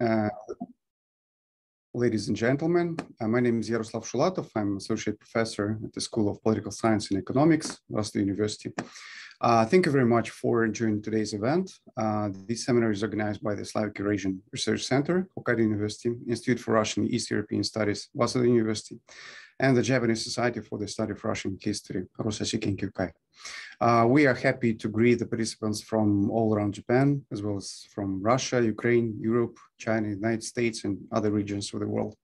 Uh, ladies and gentlemen, uh, my name is Yaroslav Shulatov. I'm associate professor at the School of Political Science and Economics, Rostock University. Uh, thank you very much for joining today's event. Uh, this seminar is organized by the Slavic Eurasian Research Center, Hokkaido University, Institute for Russian East European Studies, Waseda University, and the Japanese Society for the Study of Russian History, Rosashi. Uh, we are happy to greet the participants from all around Japan, as well as from Russia, Ukraine, Europe, China, United States, and other regions of the world.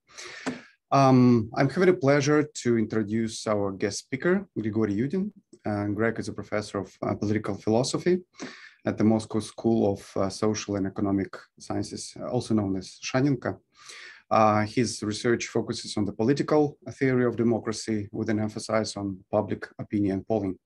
Um, I'm having a pleasure to introduce our guest speaker, Grigory Yudin, Greg is a professor of uh, political philosophy at the Moscow School of uh, Social and Economic Sciences, also known as Shaninka. Uh, his research focuses on the political theory of democracy with an emphasis on public opinion polling.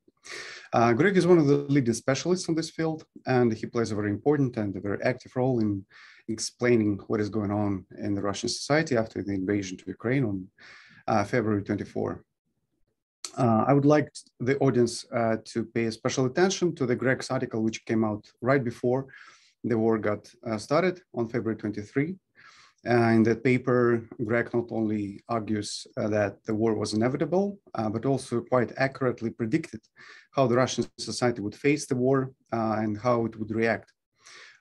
Uh, Greg is one of the leading specialists in this field, and he plays a very important and a very active role in explaining what is going on in the Russian society after the invasion to Ukraine on uh, February 24 uh, I would like the audience uh, to pay special attention to the Greg's article, which came out right before the war got uh, started on February 23. Uh, in that paper, Greg not only argues uh, that the war was inevitable, uh, but also quite accurately predicted how the Russian society would face the war and how it would react.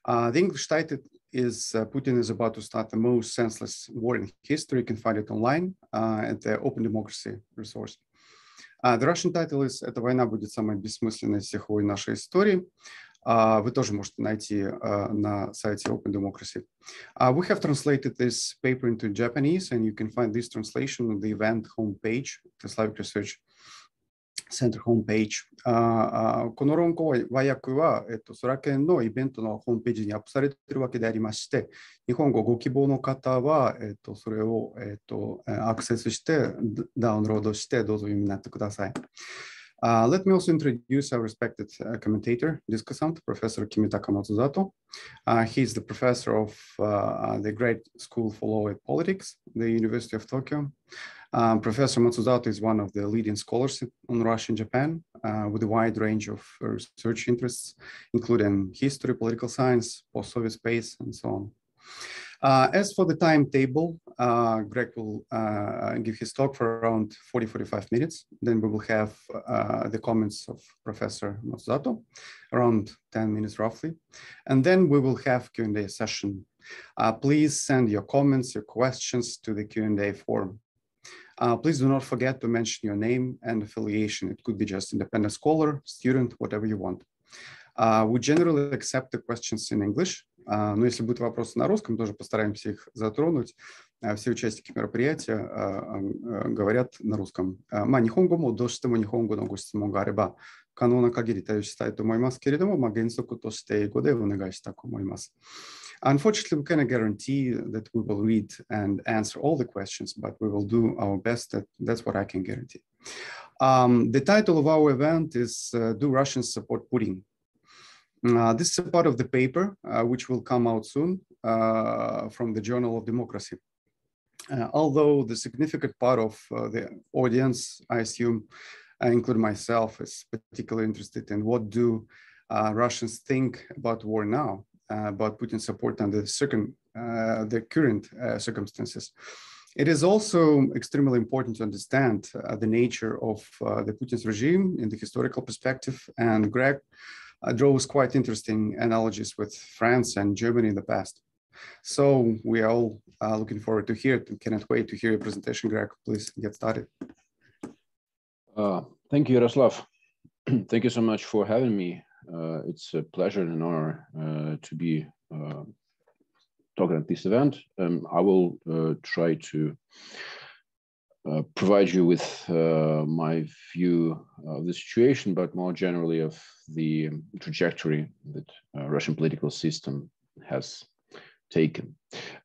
the English title is Putin is about to start the most senseless war in history. You can find it online at the Open Democracy resource. Uh, the Russian title is «Эта война будет самой бессмысленной из всех войн нашей истории». Uh, вы тоже можете найти uh, на сайте Open Democracy. Uh, we have translated this paper into Japanese, and you can find this translation on the event homepage, the Slavic Research Center homepage。あこの論考和訳は、えっと、ソラケンのイベントのホームページにアップされているわけでありまして、日本語ご希望の方は、えっと、それを、えっと、アクセスして、ダウンロードして、どうぞ読みになってください。Uh, let me also introduce our respected uh, commentator, discussant, Professor Kimitaka Matsuzato. Uh, he's the professor of the Great School for Law and Politics, the University of Tokyo. Um, Professor Matsuzato is one of the leading scholars on Russia and Japan uh, with a wide range of research interests, including history, political science, post-Soviet space, and so on. Uh, as for the timetable, uh, Greg will uh, give his talk for around 40, 45 minutes. Then we will have uh, the comments of Professor Matsuzato, around 10 minutes roughly. And then we will have Q&A session. Uh, please send your comments, your questions to the Q&A form. Uh, please do not forget to mention your name and affiliation. It could be just independent scholar, student, whatever you want. Uh, we generally accept the questions in English, uh, но если будут вопросы на русском, тоже постараемся их затронуть. Uh, все участники мероприятия uh, говорят на русском. Ма нихонго мо доштему нихонго но гостему гареба. Канона кагири таю считаю, то мой мас, кередому, ма генсоку то штей годе, вонегай штаку мой мас. Uh, Unfortunately, we cannot guarantee that we will read and answer all the questions, but we will do our best. That, that's what I can guarantee. Um, the title of our event is uh, Do Russians Support Putin? Uh, this is a part of the paper, uh, which will come out soon uh, from the Journal of Democracy. Uh, although the significant part of uh, the audience, I assume, including myself, is particularly interested in what do Russians think about war now about uh, Putin's support under the, uh, the current uh, circumstances. It is also extremely important to understand uh, the nature of uh, the Putin's regime in the historical perspective. And Greg uh, draws quite interesting analogies with France and Germany in the past. So we are all looking forward to hear it and cannot wait to hear your presentation, Greg. Please get started. thank you, Yaroslav. thank you so much for having me uh, it's a pleasure and an honor uh, to be uh, talking at this event. Um, I will try to uh, provide you with uh, my view of the situation, but more generally of the trajectory that uh, Russian political system has taken.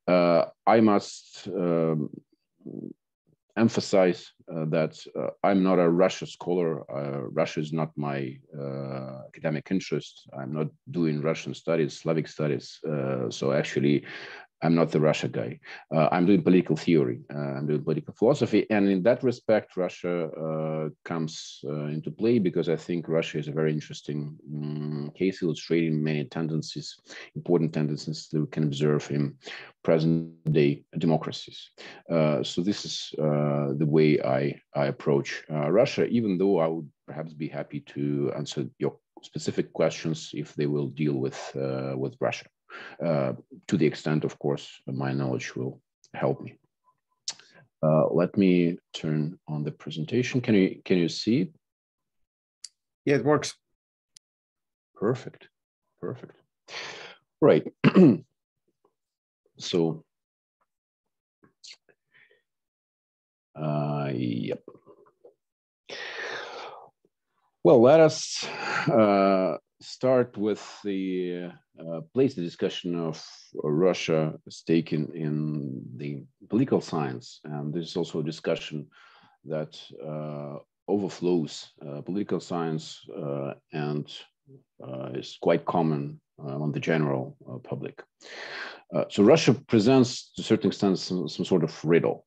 I must um, emphasize uh, that uh, I'm not a Russia scholar. Uh, Russia is not my uh, academic interest. I'm not doing Russian studies, Slavic studies. Uh, so actually, I'm not the Russia guy. Uh, I'm doing political theory. Uh, I'm doing political philosophy, and in that respect, Russia uh, comes uh, into play because I think Russia is a very interesting um, case illustrating many tendencies, important tendencies that we can observe in present-day democracies. Uh, so this is uh, the way I I approach Russia, even though I would perhaps be happy to answer your specific questions if they will deal with with Russia uh, to the extent, of course, my knowledge will help me. Uh, let me turn on the presentation. Can you can you see? Yeah, it works. Perfect, perfect. Right. so, uh, yep. Well, let us uh, start with the uh, place the discussion of Russia stake in, in the political science. And this is also a discussion that uh, overflows uh, political science uh, and uh, is quite common on the general public. so Russia presents, to a certain extent, some, some sort of riddle.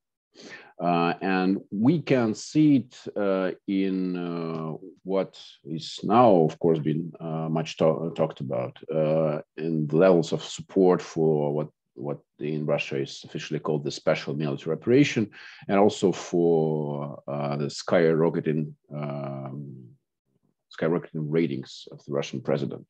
Uh, and we can see it uh, in uh, what is now, of course, been much talked about in the levels of support for what what in Russia is officially called the special military operation, and also for uh, the skyrocketing um, skyrocketing ratings of the Russian president.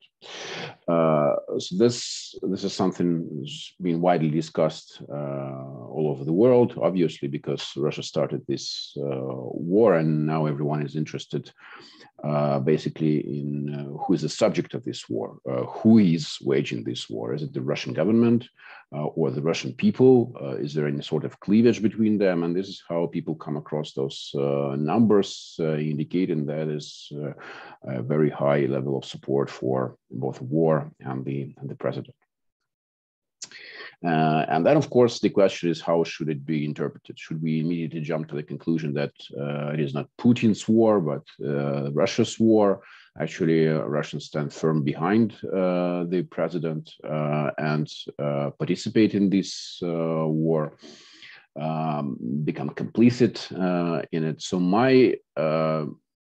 Uh, so this this is something that's been widely discussed uh, all over the world, obviously because Russia started this uh, war, and now everyone is interested uh, basically in uh, who is the subject of this war, uh, who is waging this war. Is it the Russian government or the Russian people? is there any sort of cleavage between them? And this is how people come across those numbers, indicating that is a very high level of support for both war and the, and the president. Uh, and then, of course, the question is how should it be interpreted? Should we immediately jump to the conclusion that uh, it is not Putin's war, but uh, Russia's war? Actually, uh, Russians stand firm behind uh, the president uh, and participate in this war, um, become complicit in it. So my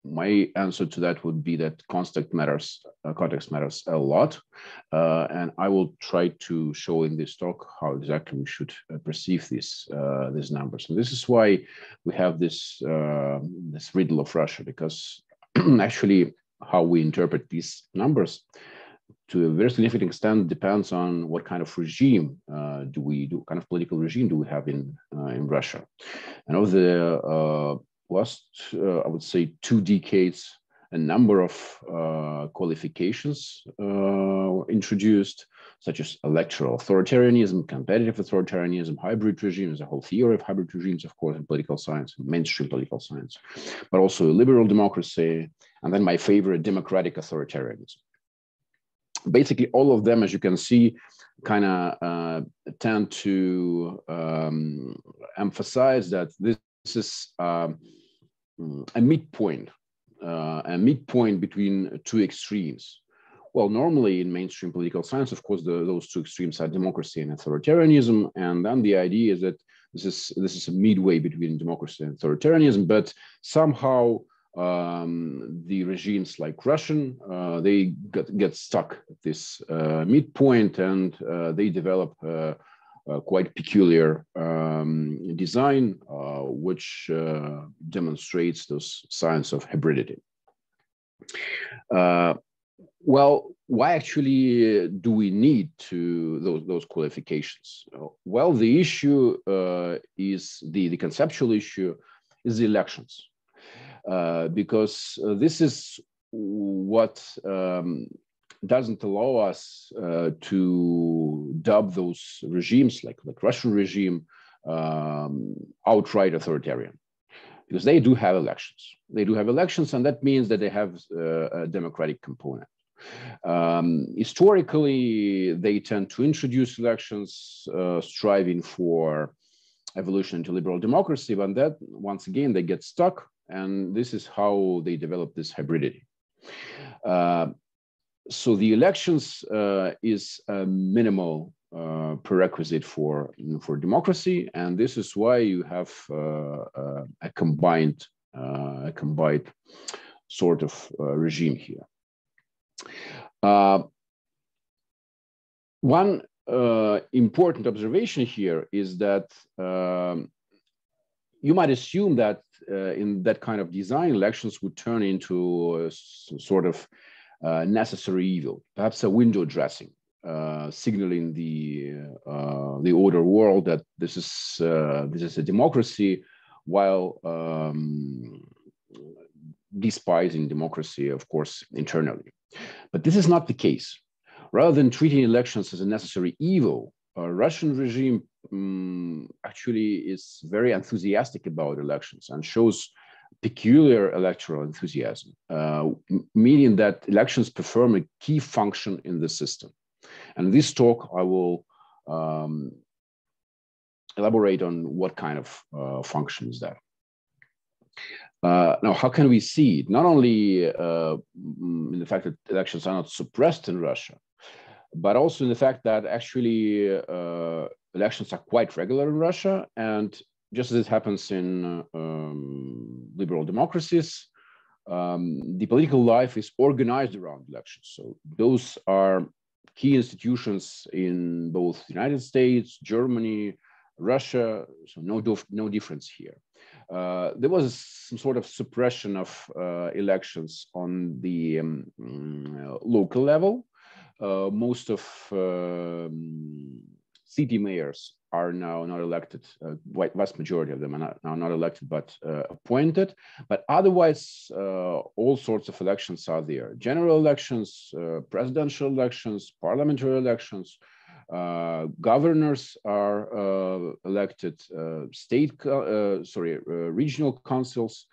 my answer to that would be that context matters uh, context matters a lot. Uh, and i will try to show in this talk how exactly we should uh, perceive these uh, these numbers. And this is why we have this uh, this riddle of russia because actually how we interpret these numbers to a very significant extent depends on what kind of regime uh, do we do kind of political regime do we have in in russia. And over the last, uh, I would say, two decades, a number of uh, qualifications uh, introduced, such as electoral authoritarianism, competitive authoritarianism, hybrid regimes, a whole theory of hybrid regimes, of course, in political science, mainstream political science, but also illiberal democracy, and then my favorite, democratic authoritarianism. Basically, all of them, as you can see, kind of uh, tend to um, emphasize that this is um, a midpoint, uh, a midpoint between two extremes. Well, normally in mainstream political science, of course, the, those two extremes are democracy and authoritarianism, and then the idea is that this is this is a midway between democracy and authoritarianism. But somehow um, the regimes like Russian, uh, they get, get stuck at this uh, midpoint and uh, they develop uh, quite peculiar um, design, uh, which uh, demonstrates those signs of hybridity. well, why actually do we need to those, those qualifications? Well, the issue is the, the conceptual issue is the elections. Uh, because uh, this is what um, doesn't allow us uh, to dub those regimes like like Russian regime um, outright authoritarian because they do have elections. They do have elections, and that means that they have uh, a democratic component. Um, historically, they tend to introduce elections, uh, striving for evolution into liberal democracy, but that once again they get stuck, and this is how they develop this hybridity. Uh, so the elections uh, is a minimal uh, prerequisite for for democracy, and this is why you have uh, uh a combined uh, a combined sort of uh, regime here. one important observation here is that um, you might assume that in that kind of design, elections would turn into sort of uh, necessary evil, perhaps a window dressing, uh, signaling the uh, the older world that this is uh, this is a democracy, while um, despising democracy, of course, internally. But this is not the case. Rather than treating elections as a necessary evil, a Russian regime um, actually is very enthusiastic about elections and shows peculiar electoral enthusiasm, uh, meaning that elections perform a key function in the system. And this talk, I will um, elaborate on what kind of uh, function is that. Uh, now, how can we see it? Not only uh, in the fact that elections are not suppressed in Russia, but also in the fact that actually uh, elections are quite regular in Russia. And just as it happens in um, liberal democracies, um, the political life is organized around elections. So those are key institutions in both the United States, Germany, Russia. So no, no difference here. Uh, there was some sort of suppression of uh, elections on the um, mm, local level. Uh, most of um, city mayors are now not elected. Uh, vast majority of them are not, now not elected, but uh, appointed. But otherwise, uh, all sorts of elections are there. General elections, uh, presidential elections, parliamentary elections, uh, governors are uh, elected, state, sorry, regional councils,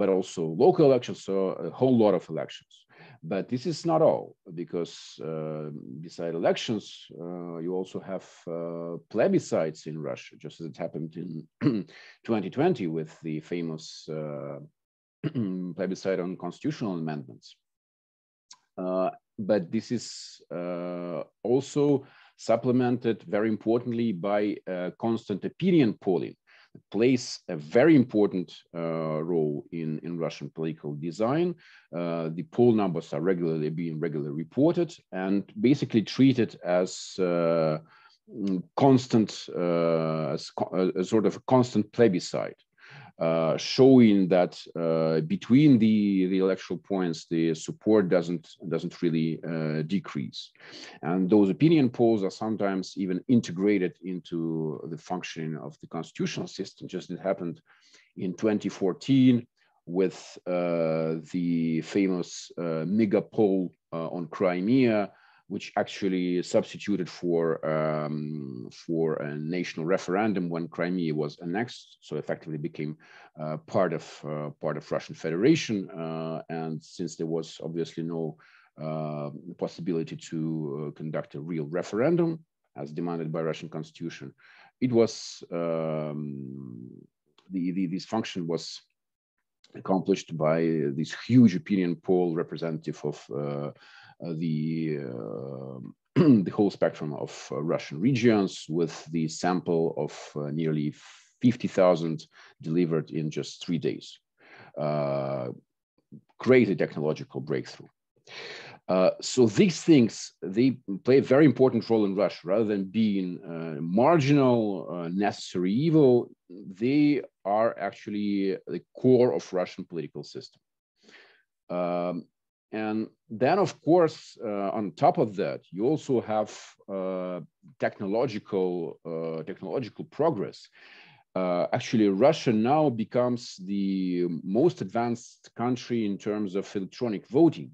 but also local elections, so a whole lot of elections. But this is not all, because uh, beside elections, uh, you also have uh, plebiscites in Russia, just as it happened in 2020 with the famous uh, plebiscite on constitutional amendments. Uh, but this is uh, also supplemented very importantly by constant opinion polling plays a very important uh, role in, in Russian political design. Uh, the poll numbers are regularly being regularly reported and basically treated as uh, constant, uh, as co a sort of constant plebiscite. Uh, showing that uh, between the, the electoral points, the support doesn't, doesn't really uh, decrease. And those opinion polls are sometimes even integrated into the functioning of the constitutional system, just as it happened in 2014 with uh, the famous uh, mega poll on Crimea, which actually substituted for um, for a national referendum when Crimea was annexed, so effectively became uh, part of uh, part of Russian Federation. Uh, and since there was obviously no uh, possibility to uh, conduct a real referendum as demanded by Russian constitution, it was um, the, the this function was accomplished by this huge opinion poll representative of uh, the uh, the whole spectrum of uh, Russian regions with the sample of nearly 50,000 delivered in just three days. crazy technological breakthrough. Uh, so these things they play a very important role in Russia. Rather than being uh, marginal, uh, necessary evil, they are actually the core of Russian political system. Um, and then, of course, uh, on top of that, you also have uh, technological uh, technological progress. Uh, actually, Russia now becomes the most advanced country in terms of electronic voting.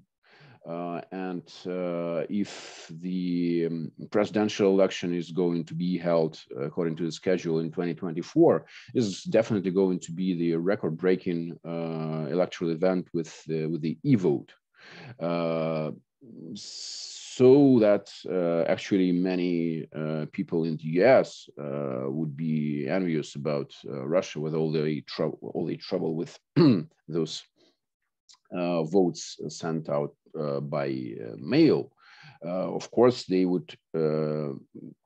Uh, and uh, if the um, presidential election is going to be held according to the schedule in 2024, this is definitely going to be the record-breaking electoral event with with the e-vote. Uh, so that uh, actually many uh, people in the US uh, would be envious about uh, Russia with all the trouble, all the trouble with those uh, votes sent out by mail. Of course, they would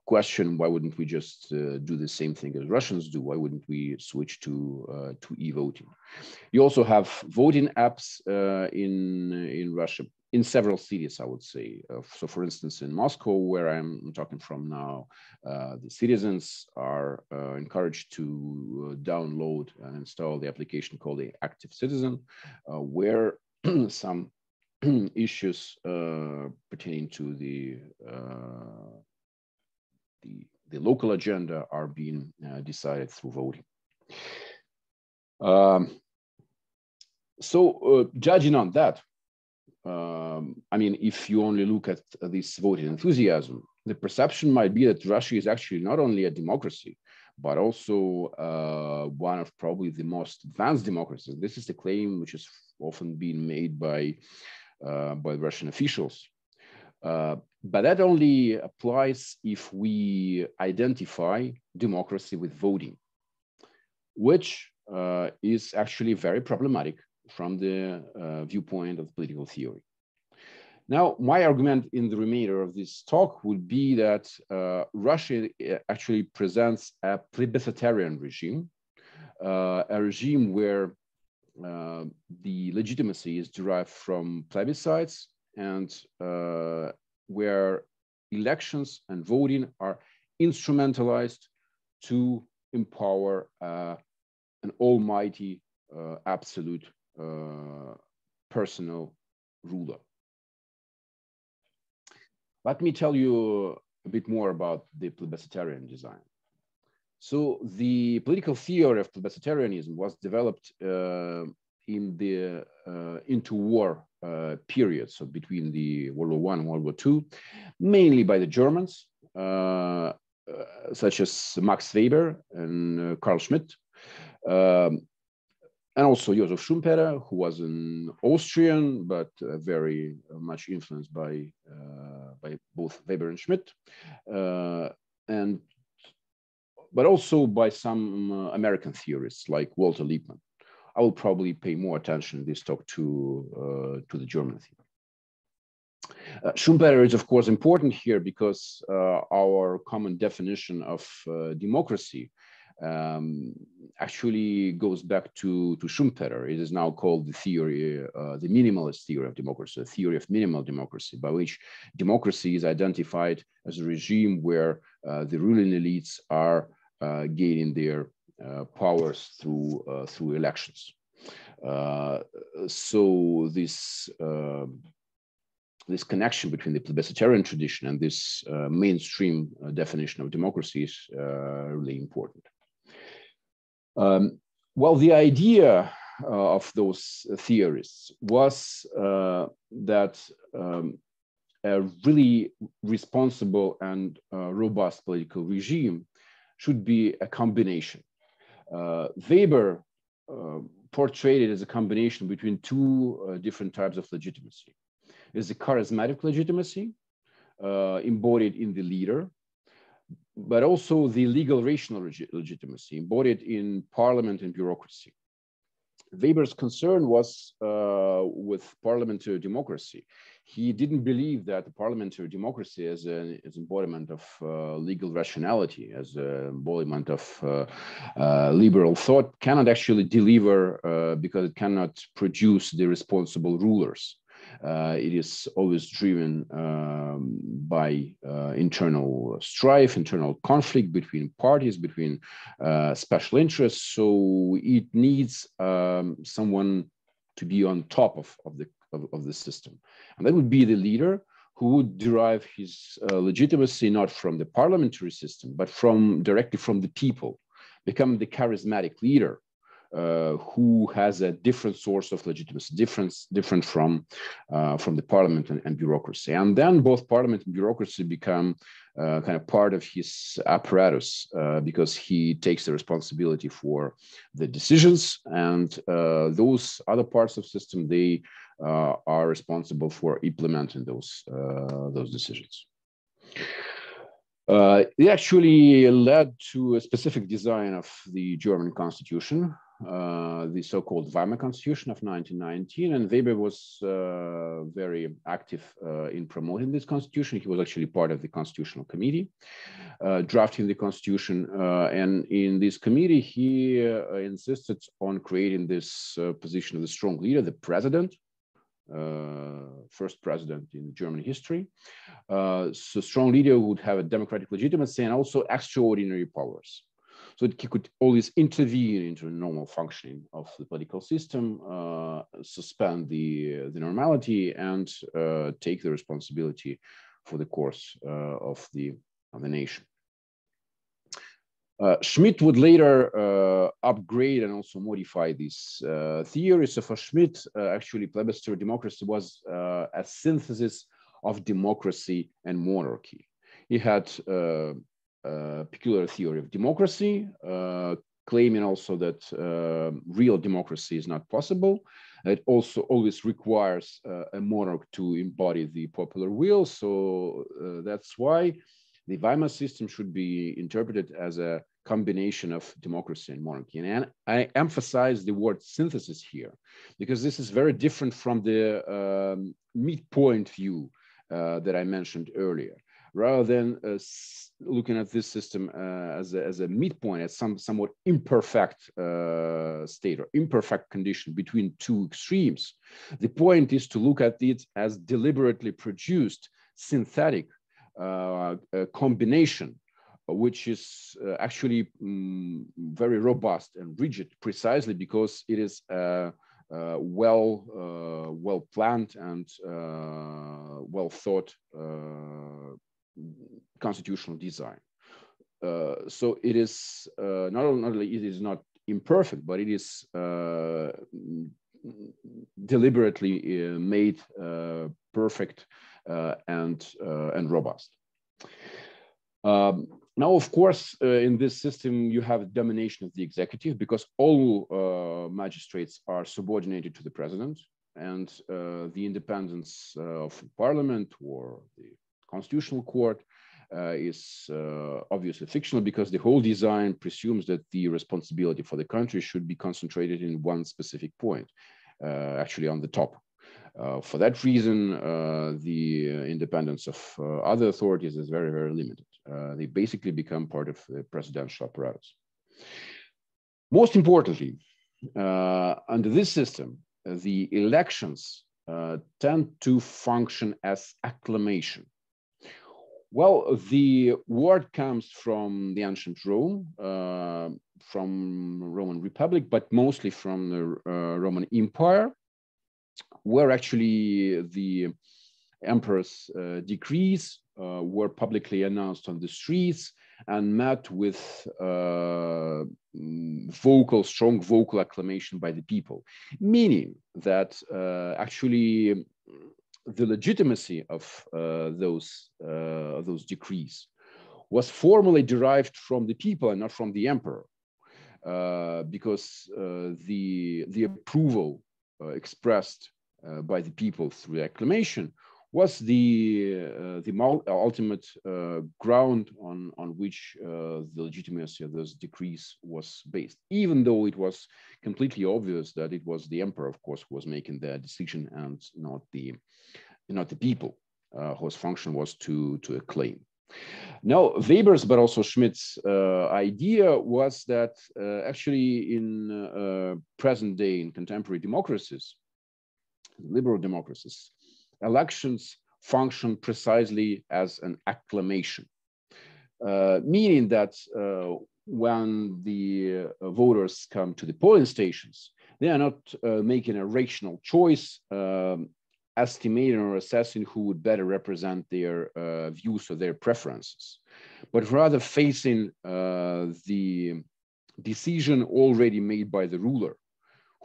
question why wouldn't we just uh, do the same thing as Russians do? Why wouldn't we switch to uh, to e-voting? You also have voting apps uh, in in Russia in several cities, I would say. Uh, so, for instance, in Moscow, where I'm talking from now, the citizens are encouraged to download and install the application called the Active Citizen, where some issues uh, pertaining to the, uh, the, the local agenda are being uh, decided through voting. Um, so uh, judging on that, um, I mean, if you only look at this voting enthusiasm, the perception might be that Russia is actually not only a democracy, but also uh, one of probably the most advanced democracies. This is the claim which is often being made by uh, by Russian officials. Uh, but that only applies if we identify democracy with voting, which uh, is actually very problematic from the uh, viewpoint of political theory. Now, my argument in the remainder of this talk would be that uh, Russia uh, actually presents a plebiscitarian regime, a regime where the legitimacy is derived from plebiscites and uh, where elections and voting are instrumentalized to empower uh, an almighty, uh, absolute uh, personal ruler. Let me tell you a bit more about the plebiscitarian design. So the political theory of plebiscitarianism was developed uh, in the uh, interwar uh, period, so between the World War One and World War Two, mainly by the Germans, uh, uh, such as Max Weber and uh, Carl Schmitt, um, and also Joseph Schumpeter, who was an Austrian but very much influenced by by both Weber and Schmitt, and but also by some uh, American theorists like Walter Lippmann. I will probably pay more attention in this talk to, uh, to the German theory. Uh, Schumpeter is, of course, important here because uh, our common definition of uh, democracy um, actually goes back to, to Schumpeter. It is now called the theory, uh, the minimalist theory of democracy, the theory of minimal democracy, by which democracy is identified as a regime where uh, the ruling elites are gaining their powers through uh, through elections. so this um, this connection between the plebiscitarian tradition and this uh, mainstream uh, definition of democracy is uh, really important. Um, well, the idea of those theorists was that um, a really responsible and robust political regime should be a combination. Uh, Weber uh, portrayed it as a combination between two uh, different types of legitimacy. There's a charismatic legitimacy embodied in the leader, but also the legal rational legitimacy embodied in parliament and bureaucracy. Weber's concern was uh, with parliamentary democracy he didn't believe that parliamentary democracy as an embodiment of uh, legal rationality, as an embodiment of uh, uh, liberal thought, cannot actually deliver uh, because it cannot produce the responsible rulers. Uh, it is always driven um, by uh, internal strife, internal conflict between parties, between special interests. So it needs um, someone to be on top of, of the of, of the system. And that would be the leader who would derive his uh, legitimacy not from the parliamentary system, but from directly from the people, become the charismatic leader uh, who has a different source of legitimacy, different, different from, uh, from the parliament and, and, bureaucracy. And then both parliament and bureaucracy become uh, kind of part of his apparatus uh, because he takes the responsibility for the decisions and uh, those other parts of system, they uh, are responsible for implementing those, those decisions. Uh, it actually led to a specific design of the German constitution, uh, the so-called Weimar Constitution of 1919, and Weber was uh, very active uh, in promoting this constitution. He was actually part of the Constitutional Committee, uh, drafting the constitution, uh, and in this committee, he uh, insisted on creating this position of the strong leader, the president, first president in German history. so strong leader would have a democratic legitimacy and also extraordinary powers. So he could always intervene into the normal functioning of the political system, uh, suspend the, the normality, and uh, take the responsibility for the course uh, of, the, of the nation. Uh, Schmitt would later uh, upgrade and also modify this uh, theory. So for Schmitt, actually plebiscitary democracy was a synthesis of democracy and monarchy. He had uh, peculiar theory of democracy, uh, claiming also that uh, real democracy is not possible. It also always requires a monarch to embody the popular will. So that's why the Weimar system should be interpreted as a combination of democracy and monarchy. And I emphasize the word synthesis here, because this is very different from the um, midpoint view uh, that I mentioned earlier rather than uh, looking at this system uh, as, a, as a midpoint, as some somewhat imperfect uh, state or imperfect condition between two extremes. The point is to look at it as deliberately produced synthetic uh, combination which is uh, actually um, very robust and rigid precisely because it is uh, uh, well well planned and well thought constitutional design. Uh, so it is uh, not, only, not only it is not imperfect, but it is uh, deliberately uh, made uh, perfect uh, and and robust. Um, now, of course, in this system, you have domination of the executive because all magistrates are subordinated to the president, and the independence of parliament or the constitutional court uh, is uh, obviously fictional because the whole design presumes that the responsibility for the country should be concentrated in one specific point, uh, actually on the top. Uh, for that reason, uh, the independence of uh, other authorities is very, very limited. they basically become part of the presidential apparatus. Most importantly, under this system, the elections tend to function as acclamation well, the word comes from the ancient Rome, uh, from Roman Republic, but mostly from the uh, Roman Empire, where actually the emperor's uh, decrees uh, were publicly announced on the streets and met with uh, vocal, strong vocal acclamation by the people, meaning that uh, actually the legitimacy of uh, those, uh, those decrees was formally derived from the people and not from the emperor, uh, because the, the approval expressed by the people through acclamation was the, the ultimate ground on, on which the legitimacy of those decrees was based, even though it was completely obvious that it was the emperor, of course, who was making the decision and not the not the people uh, whose function was to, to acclaim. Now, Weber's, but also Schmitt's uh, idea was that uh, actually in uh, present day, in contemporary democracies, liberal democracies, elections function precisely as an acclamation, uh, meaning that uh, when the voters come to the polling stations, they are not making a rational choice um, estimating or assessing who would better represent their uh, views or their preferences, but rather facing uh, the decision already made by the ruler,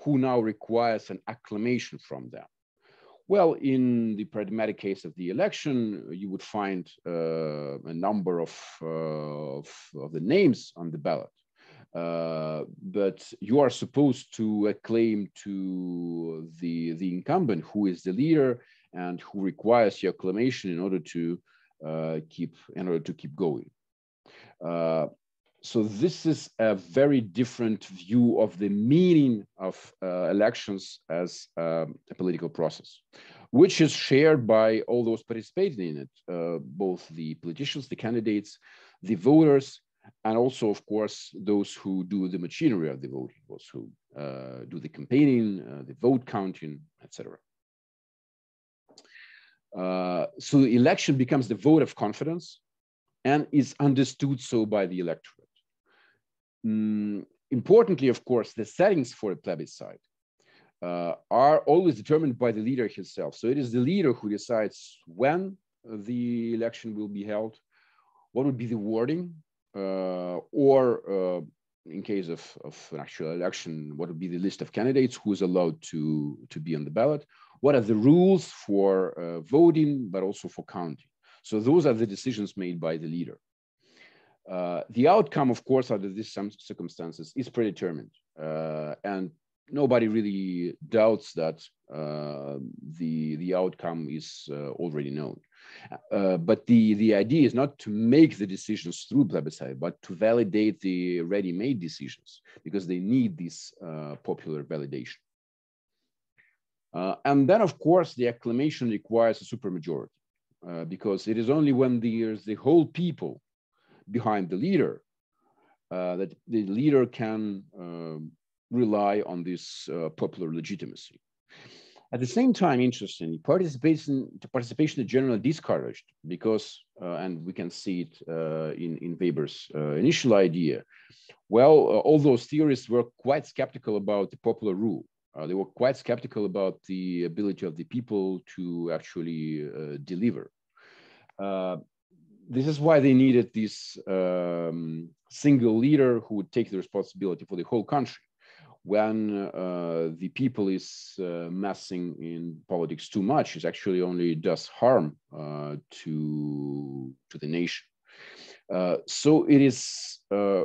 who now requires an acclamation from them. Well, in the pragmatic case of the election, you would find uh, a number of, uh, of, of the names on the ballot. Uh, but you are supposed to acclaim to the, the incumbent who is the leader and who requires your acclamation in order to uh, keep in order to keep going. So this is a very different view of the meaning of uh, elections as um, a political process, which is shared by all those participating in it, uh, both the politicians, the candidates, the voters, and also, of course, those who do the machinery of the voting, those who uh, do the campaigning, uh, the vote counting, etc. Uh, so the election becomes the vote of confidence and is understood so by the electorate. Mm, importantly, of course, the settings for a plebiscite uh, are always determined by the leader himself. So it is the leader who decides when the election will be held, what would be the wording, uh, or uh, in case of, of an actual election, what would be the list of candidates who is allowed to, to be on the ballot, what are the rules for uh, voting, but also for counting. So those are the decisions made by the leader. Uh, the outcome, of course, under these circumstances is predetermined. Uh, and nobody really doubts that uh, the, the outcome is uh, already known. Uh, but the, the idea is not to make the decisions through plebiscite, but to validate the ready-made decisions because they need this popular validation. And then, of course, the acclamation requires a supermajority uh, because it is only when there's the whole people behind the leader uh, that the leader can um, rely on this popular legitimacy. At the same time, interestingly, participation, participation is generally discouraged because, uh, and we can see it uh, in, in Weber's uh, initial idea. Well, uh, all those theorists were quite skeptical about the popular rule. Uh, they were quite skeptical about the ability of the people to actually uh, deliver. This is why they needed this um, single leader who would take the responsibility for the whole country when uh, the people is uh, messing in politics too much, it actually only does harm uh, to to the nation. Uh, so it is uh,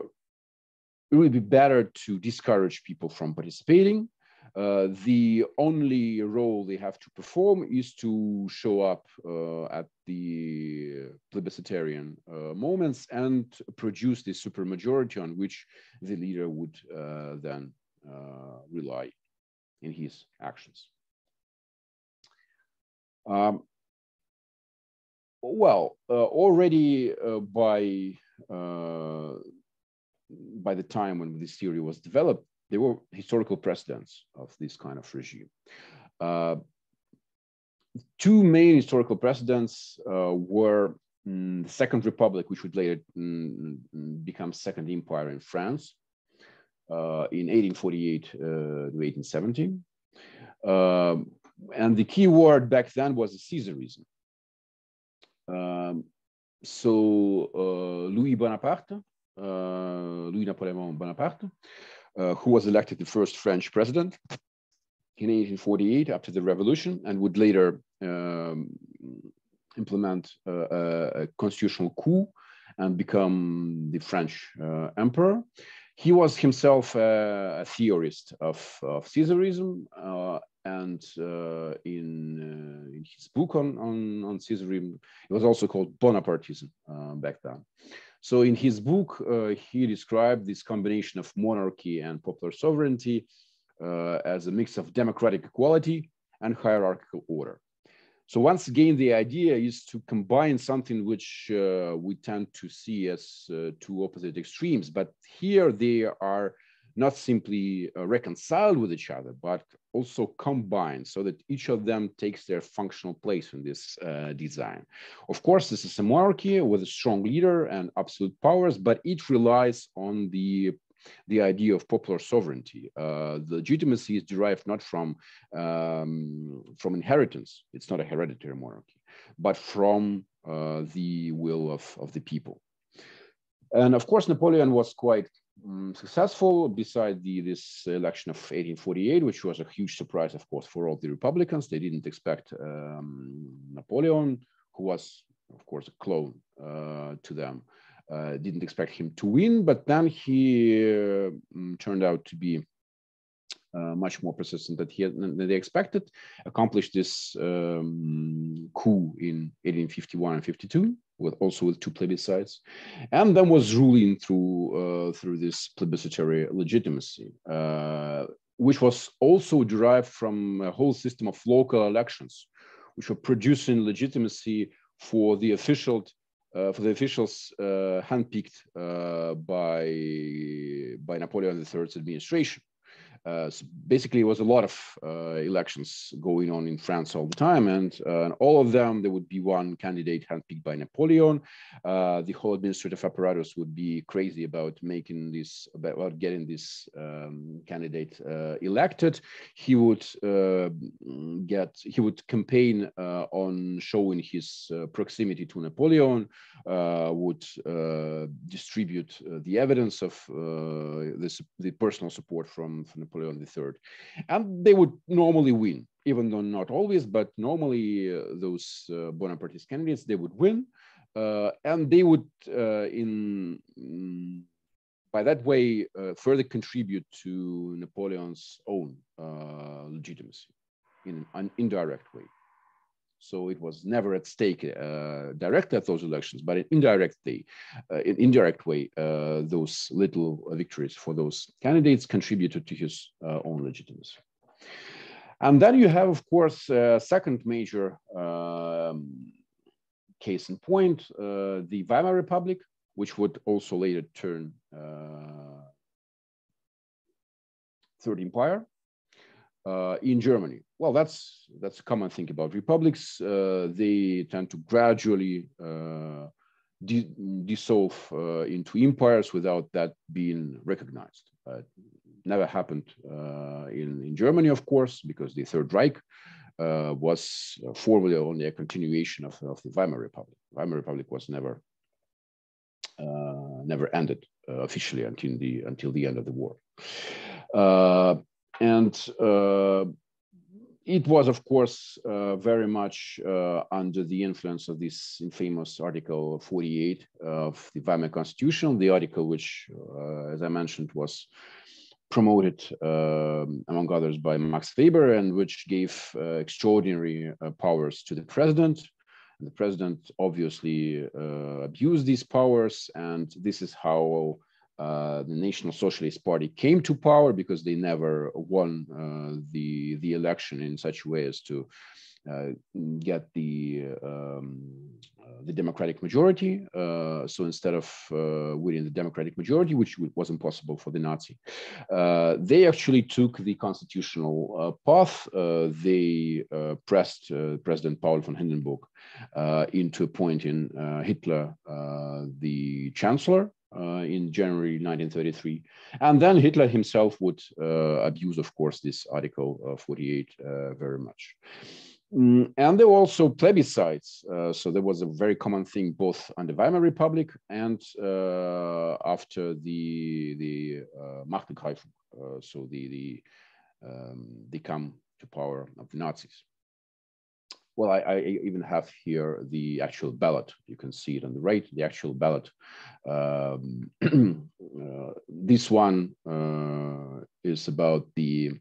it would be better to discourage people from participating. Uh, the only role they have to perform is to show up at the plebiscitarian moments and produce the supermajority on which the leader would then uh, rely in his actions. Um, well, uh, already uh, by by the time when this theory was developed, there were historical precedents of this kind of regime. Uh, two main historical precedents uh, were mm, the Second Republic, which would later mm, become Second Empire in France, uh, in 1848 uh, to 1870. Um, and the key word back then was Caesarism. Um, so uh, Louis Bonaparte, Louis Napoleon Bonaparte, who was elected the first French president in 1848 after the revolution and would later um, implement a constitutional coup and become the French uh, emperor he was himself a, a theorist of, of Caesarism, uh, and uh, in, uh, in, his book on, on, on Caesarism, it was also called Bonapartism uh, back then. So in his book, uh, he described this combination of monarchy and popular sovereignty uh, as a mix of democratic equality and hierarchical order. So once again, the idea is to combine something which uh, we tend to see as uh, two opposite extremes, but here they are not simply uh, reconciled with each other, but also combined so that each of them takes their functional place in this uh, design. Of course, this is a monarchy with a strong leader and absolute powers, but it relies on the the idea of popular sovereignty. Uh, the legitimacy is derived not from, um, from inheritance, it's not a hereditary monarchy, but from uh, the will of, of the people. And of course, Napoleon was quite um, successful beside the, this election of 1848, which was a huge surprise, of course, for all the Republicans. They didn't expect um, Napoleon, who was, of course, a clone uh, to them, uh, didn't expect him to win, but then he uh, mm, turned out to be uh, much more persistent than, he had, than they expected, accomplished this um, coup in 1851 and 52, with also with two plebiscites, and then was ruling through uh, through this plebiscitary legitimacy, uh, which was also derived from a whole system of local elections, which were producing legitimacy for the official uh, for the officials uh, handpicked uh, by by Napoleon III's administration. Uh, so basically, it was a lot of uh, elections going on in France all the time, and uh, all of them there would be one candidate handpicked by Napoleon. Uh, the whole administrative apparatus would be crazy about making this about getting this um, candidate uh, elected. He would get he would campaign on showing his proximity to Napoleon, would distribute the evidence of this the personal support from, from Napoleon III. And they would normally win, even though not always, but normally uh, those uh, Bonapartist candidates, they would win. Uh, and they would, uh, in, in, by that way, uh, further contribute to Napoleon's own legitimacy in an indirect way. So it was never at stake uh, directly at those elections, but in indirect, way, uh, in indirect way, uh, those little victories for those candidates contributed to his uh, own legitimacy. And then you have, of course, a second major um, case in point, uh, the Weimar Republic, which would also later turn uh, Third Empire uh, in Germany? Well, that's that's a common thing about republics. Uh, they tend to gradually uh, dissolve uh, into empires without that being recognized. never happened uh, in, in Germany, of course, because the Third Reich uh, was formally only a continuation of, of the Weimar Republic. Weimar Republic was never never ended officially until the until the end of the war. And uh, it was, of course, uh, very much uh, under the influence of this infamous Article 48 of the Weimar Constitution, the article which, uh, as I mentioned, was promoted, um, among others, by Max Weber, and which gave uh, extraordinary uh, powers to the president. The president obviously abused these powers, and this is how uh, the National Socialist Party came to power because they never won uh, the the election in such a way as to uh, get the um, uh, the Democratic majority. Uh, so instead of winning the Democratic majority, which was impossible for the Nazi, they actually took the constitutional path. they pressed President Paul von Hindenburg into appointing Hitler the chancellor uh, in January 1933. And then Hitler himself would uh, abuse, of course, this Article uh, 48 uh, very much. Mm, and there were also plebiscites. Uh, so there was a very common thing both under Weimar Republic and uh, after the, the Machtergreifung, so the, the, um, the come to power of the Nazis well, I, I, even have here the actual ballot. You can see it on the right, the actual ballot. Um, uh, this one uh, is about the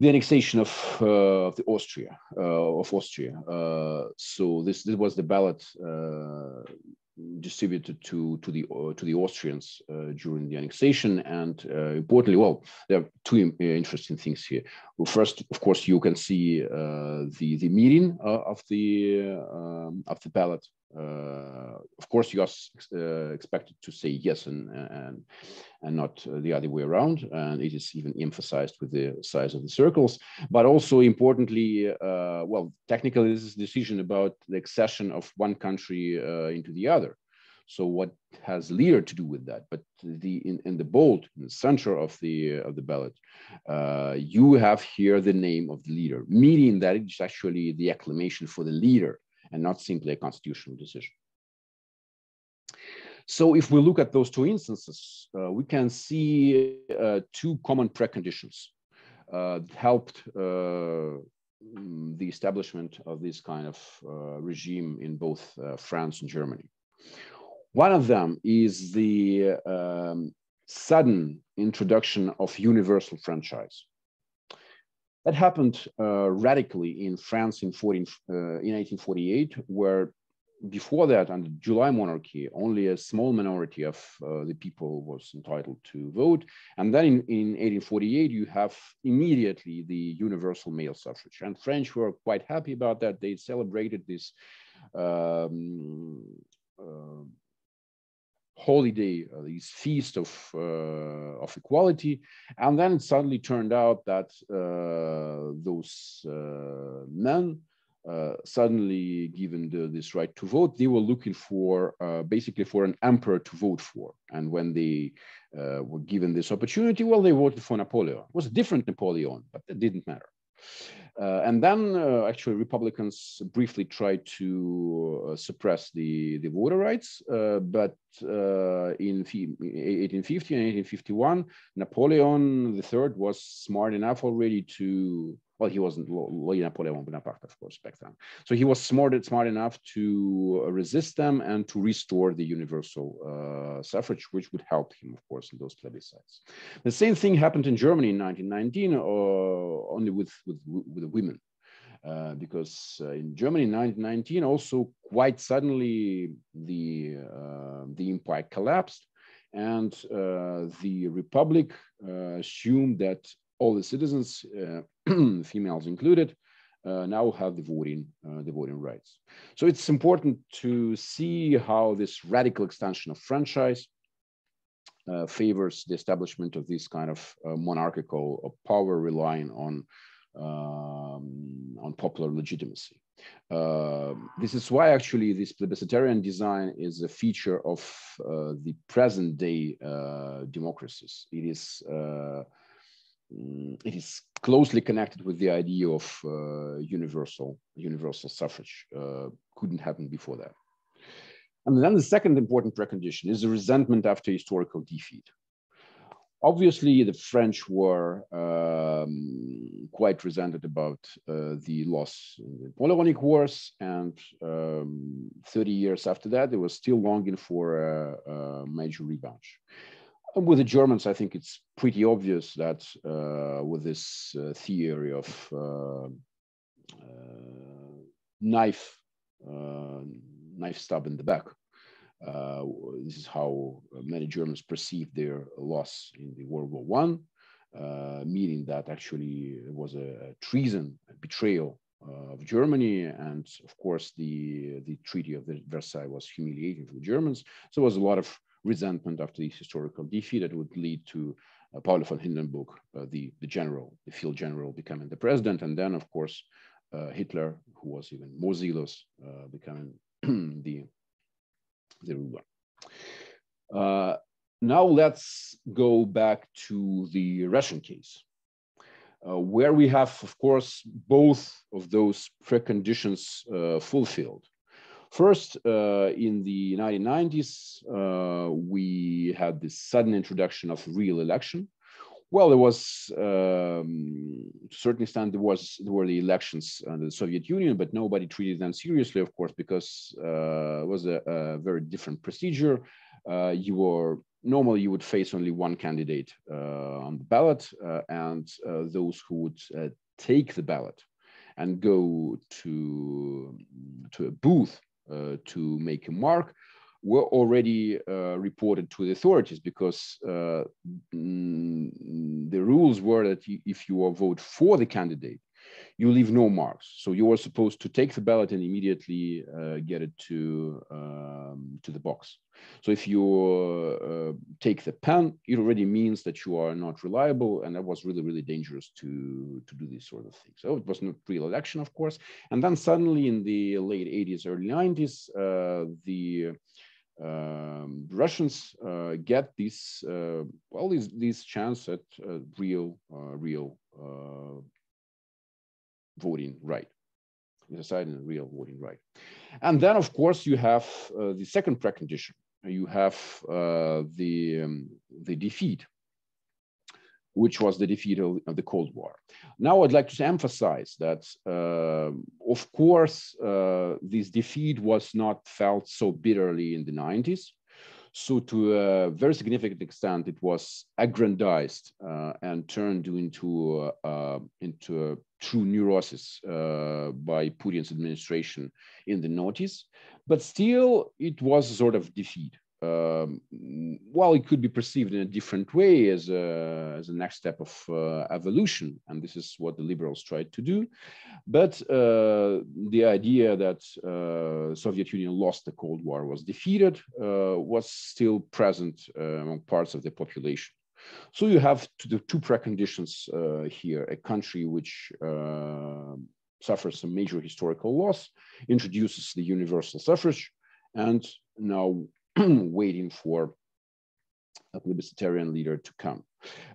the annexation of, uh, of the Austria uh, of Austria. Uh, so this this was the ballot uh, distributed to to the uh, to the Austrians uh, during the annexation. And uh, importantly, well, there are two uh, interesting things here. Well, first, of course, you can see uh, the the meaning uh, of the um, of the ballot. Uh, of course, you are uh, expected to say yes and and and not the other way around. And it is even emphasized with the size of the circles. But also importantly, uh, well, technically, this is a decision about the accession of one country into the other. So what has leader to do with that? But the in, in the bold, in the center of the of the ballot, uh, you have here the name of the leader, meaning that it's actually the acclamation for the leader and not simply a constitutional decision. So if we look at those two instances, uh, we can see uh, two common preconditions uh, helped uh, the establishment of this kind of uh, regime in both uh, France and Germany. One of them is the um, sudden introduction of universal franchise. That happened uh, radically in France in, 14, uh, in 1848, where before that, under July monarchy, only a small minority of uh, the people was entitled to vote. And then in, in 1848, you have immediately the universal male suffrage. And French were quite happy about that. They celebrated this um, uh, holiday, uh, this feast of, uh, of equality. And then it suddenly turned out that uh, those uh, men uh, suddenly given the, this right to vote, they were looking for uh, basically for an emperor to vote for. And when they were given this opportunity, well, they voted for Napoleon. It was a different Napoleon, but it didn't matter. Uh, and then uh, actually Republicans briefly tried to suppress the, the voter rights, but in 1850 and 1851, Napoleon III was smart enough already to well, he wasn't Louis Napoleon Bonaparte, of course, back then. So he was smart, smart enough to resist them and to restore the universal uh, suffrage, which would help him, of course, in those plebiscites. The same thing happened in Germany in 1919, uh, only with, with, with the women. Uh, because uh, in Germany in 1919, also quite suddenly the, uh, the empire collapsed and uh, the republic assumed that all the citizens, uh, females included, uh, now have the voting, uh, the voting rights. So it's important to see how this radical extension of franchise favors the establishment of this kind of monarchical power relying on um, on popular legitimacy. Uh, this is why actually this plebiscitarian design is a feature of uh, the present day uh, democracies. It is Mm, it is closely connected with the idea of uh, universal universal suffrage. Uh, couldn't happen before that. And then the second important precondition is the resentment after historical defeat. Obviously, the French were um, quite resented about uh, the loss in the Napoleonic Wars, and um, 30 years after that, they were still longing for a, a major revenge with the Germans, I think it's pretty obvious that uh, with this uh, theory of uh, uh knife uh, knife stab in the back, uh, this is how many Germans perceived their loss in the World War One, meaning that actually it was a treason, a betrayal of Germany, and of course the the Treaty of Versailles was humiliating for the Germans. So there was a lot of resentment after the historical defeat that would lead to uh, Paul von Hindenburg, uh, the, the general, the field general, becoming the president. And then, of course, uh, Hitler, who was even more zealous, uh, becoming the, the ruler. Uh, now let's go back to the Russian case. Uh, where we have, of course, both of those preconditions fulfilled. First, uh, in the 1990s, uh, we had this sudden introduction of real election. Well, there was, um, to a certain extent, there was there were the elections under the Soviet Union, but nobody treated them seriously, of course, because uh, it was a, a, very different procedure. Uh, you were normally you would face only one candidate uh, on the ballot, uh, and those who would take the ballot and go to to a booth to make a mark were already uh, reported to the authorities because uh, mm, the rules were that if you vote for the candidate, you leave no marks. So you are supposed to take the ballot and immediately uh, get it to um, to the box. So if you uh, take the pen, it already means that you are not reliable, and that was really really dangerous to to do this sort of thing. So it was not real election, of course. And then suddenly in the late 80s, early 90s, uh, the um, Russians uh, get this uh, well these these chance at uh, real real voting right. Deciding real voting right. And then, of course, you have uh, the second precondition. You have uh, the, um, the defeat, which was the defeat of, of, the Cold War. Now, I'd like to emphasize that, uh, of course, uh, this defeat was not felt so bitterly in the 90s. So to a very significant extent, it was aggrandized uh, and turned into, uh, into a true neurosis uh, by Putin's administration in the notice, but still it was a sort of defeat. Um, while it could be perceived in a different way as a, as a next step of uh, evolution, and this is what the liberals tried to do, but uh, the idea that uh, Soviet Union lost the Cold War was defeated uh, was still present uh, among parts of the population. So you have the two preconditions uh, here, a country which uh, suffers a major historical loss, introduces the universal suffrage, and now waiting for a plebiscitarian leader to come.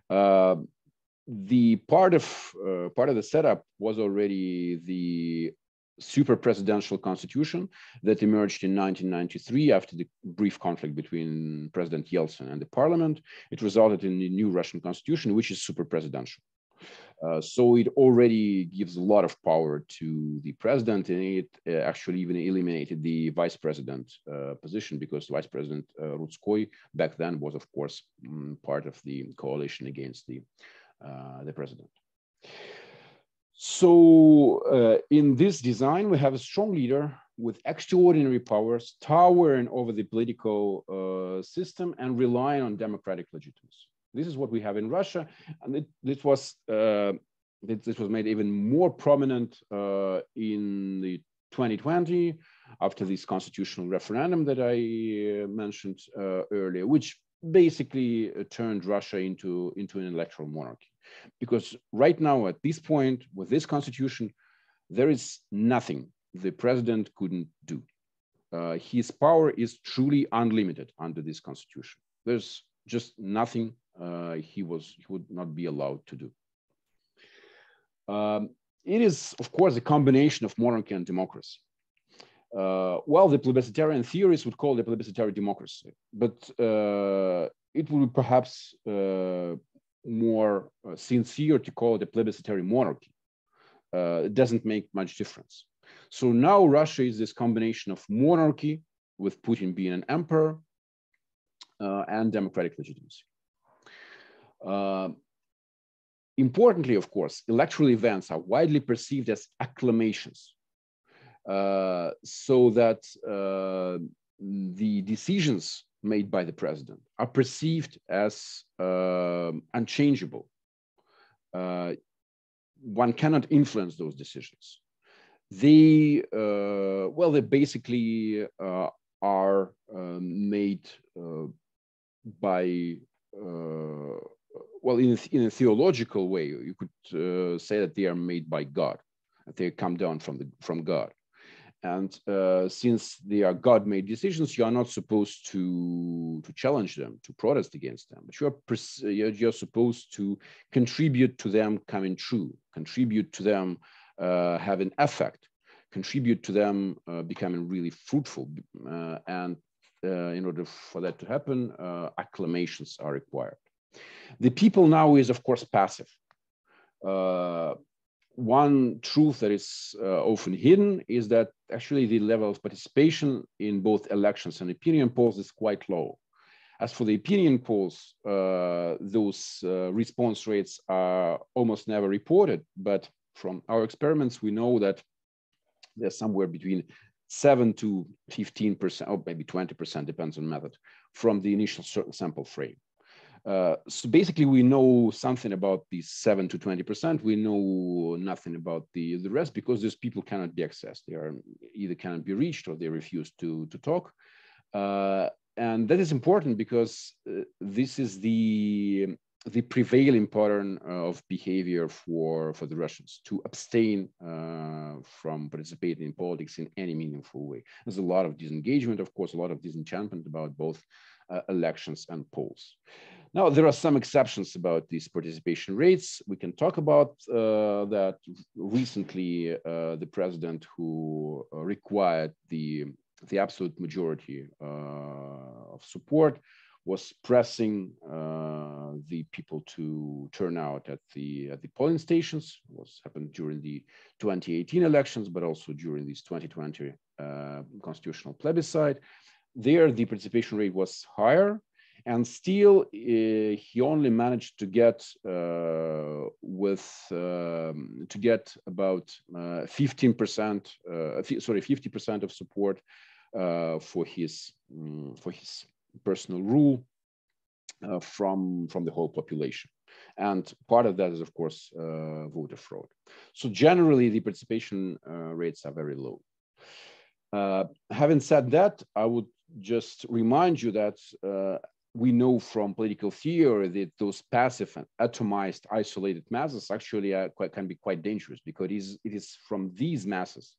Uh, the part of uh, part of the setup was already the super presidential constitution that emerged in 1993 after the brief conflict between President Yeltsin and the parliament. It resulted in the new Russian constitution, which is super presidential. Uh, so it already gives a lot of power to the president, and it uh, actually even eliminated the vice president uh, position because Vice President uh, Rutskoy back then was, of course, um, part of the coalition against the uh, the president. So uh, in this design, we have a strong leader with extraordinary powers, towering over the political uh, system and relying on democratic legitimacy. This is what we have in Russia, and it, this was uh, this, was made even more prominent uh, in the 2020 after this constitutional referendum that I uh, mentioned uh, earlier, which basically turned Russia into into an electoral monarchy. Because right now, at this point, with this constitution, there is nothing the president couldn't do. Uh, his power is truly unlimited under this constitution. There's just nothing uh, he was he would not be allowed to do. Um, it is, of course, a combination of monarchy and democracy. Uh, well, the plebiscitarian theorists would call it plebiscitary democracy, but uh, it would perhaps uh, more uh, sincere to call it a plebiscitary monarchy. Uh, it doesn't make much difference. So now Russia is this combination of monarchy, with Putin being an emperor, uh, and democratic legitimacy. Uh, importantly, of course, electoral events are widely perceived as acclamations, uh, so that uh, the decisions made by the president are perceived as uh, unchangeable. Uh, one cannot influence those decisions. They, uh, well, they basically uh, are um, made uh, by, uh, well, in a, in a, theological way, you could say that they are made by God. That they come down from the from God. And uh, since they are God-made decisions, you are not supposed to, to challenge them, to protest against them, but you're, you're, you're supposed to contribute to them coming true, contribute to them uh, having effect, contribute to them uh, becoming really fruitful. Uh, and uh, in order for that to happen, uh, acclamations are required. The people now is, of course, passive one truth that is uh, often hidden is that actually the level of participation in both elections and opinion polls is quite low. As for the opinion polls, uh, those uh, response rates are almost never reported, but from our experiments, we know that they're somewhere between 7 to 15%, or maybe 20%, depends on method, from the initial sample frame. Uh, so basically, we know something about the seven to twenty percent. We know nothing about the the rest because these people cannot be accessed. They are either cannot be reached or they refuse to to talk. Uh, and that is important because uh, this is the the prevailing pattern of behavior for for the Russians to abstain uh, from participating in politics in any meaningful way. There's a lot of disengagement, of course, a lot of disenchantment about both elections and polls. Now, there are some exceptions about these participation rates. We can talk about uh, that. Recently, uh, the president who uh, required the, the absolute majority uh, of support was pressing uh, the people to turn out at the, at the polling stations. It was happened during the 2018 elections, but also during this 2020 uh, constitutional plebiscite. There, the participation rate was higher, and still uh, he only managed to get uh, with um, to get about 15% uh, sorry 50% of support uh, for his um, for his personal rule uh, from from the whole population. And part of that is of course voter fraud. So generally the participation rates are very low. Having said that i would just remind you that uh, we know from political theory that those passive and atomized isolated masses actually quite, can be quite dangerous because it is, it is from these masses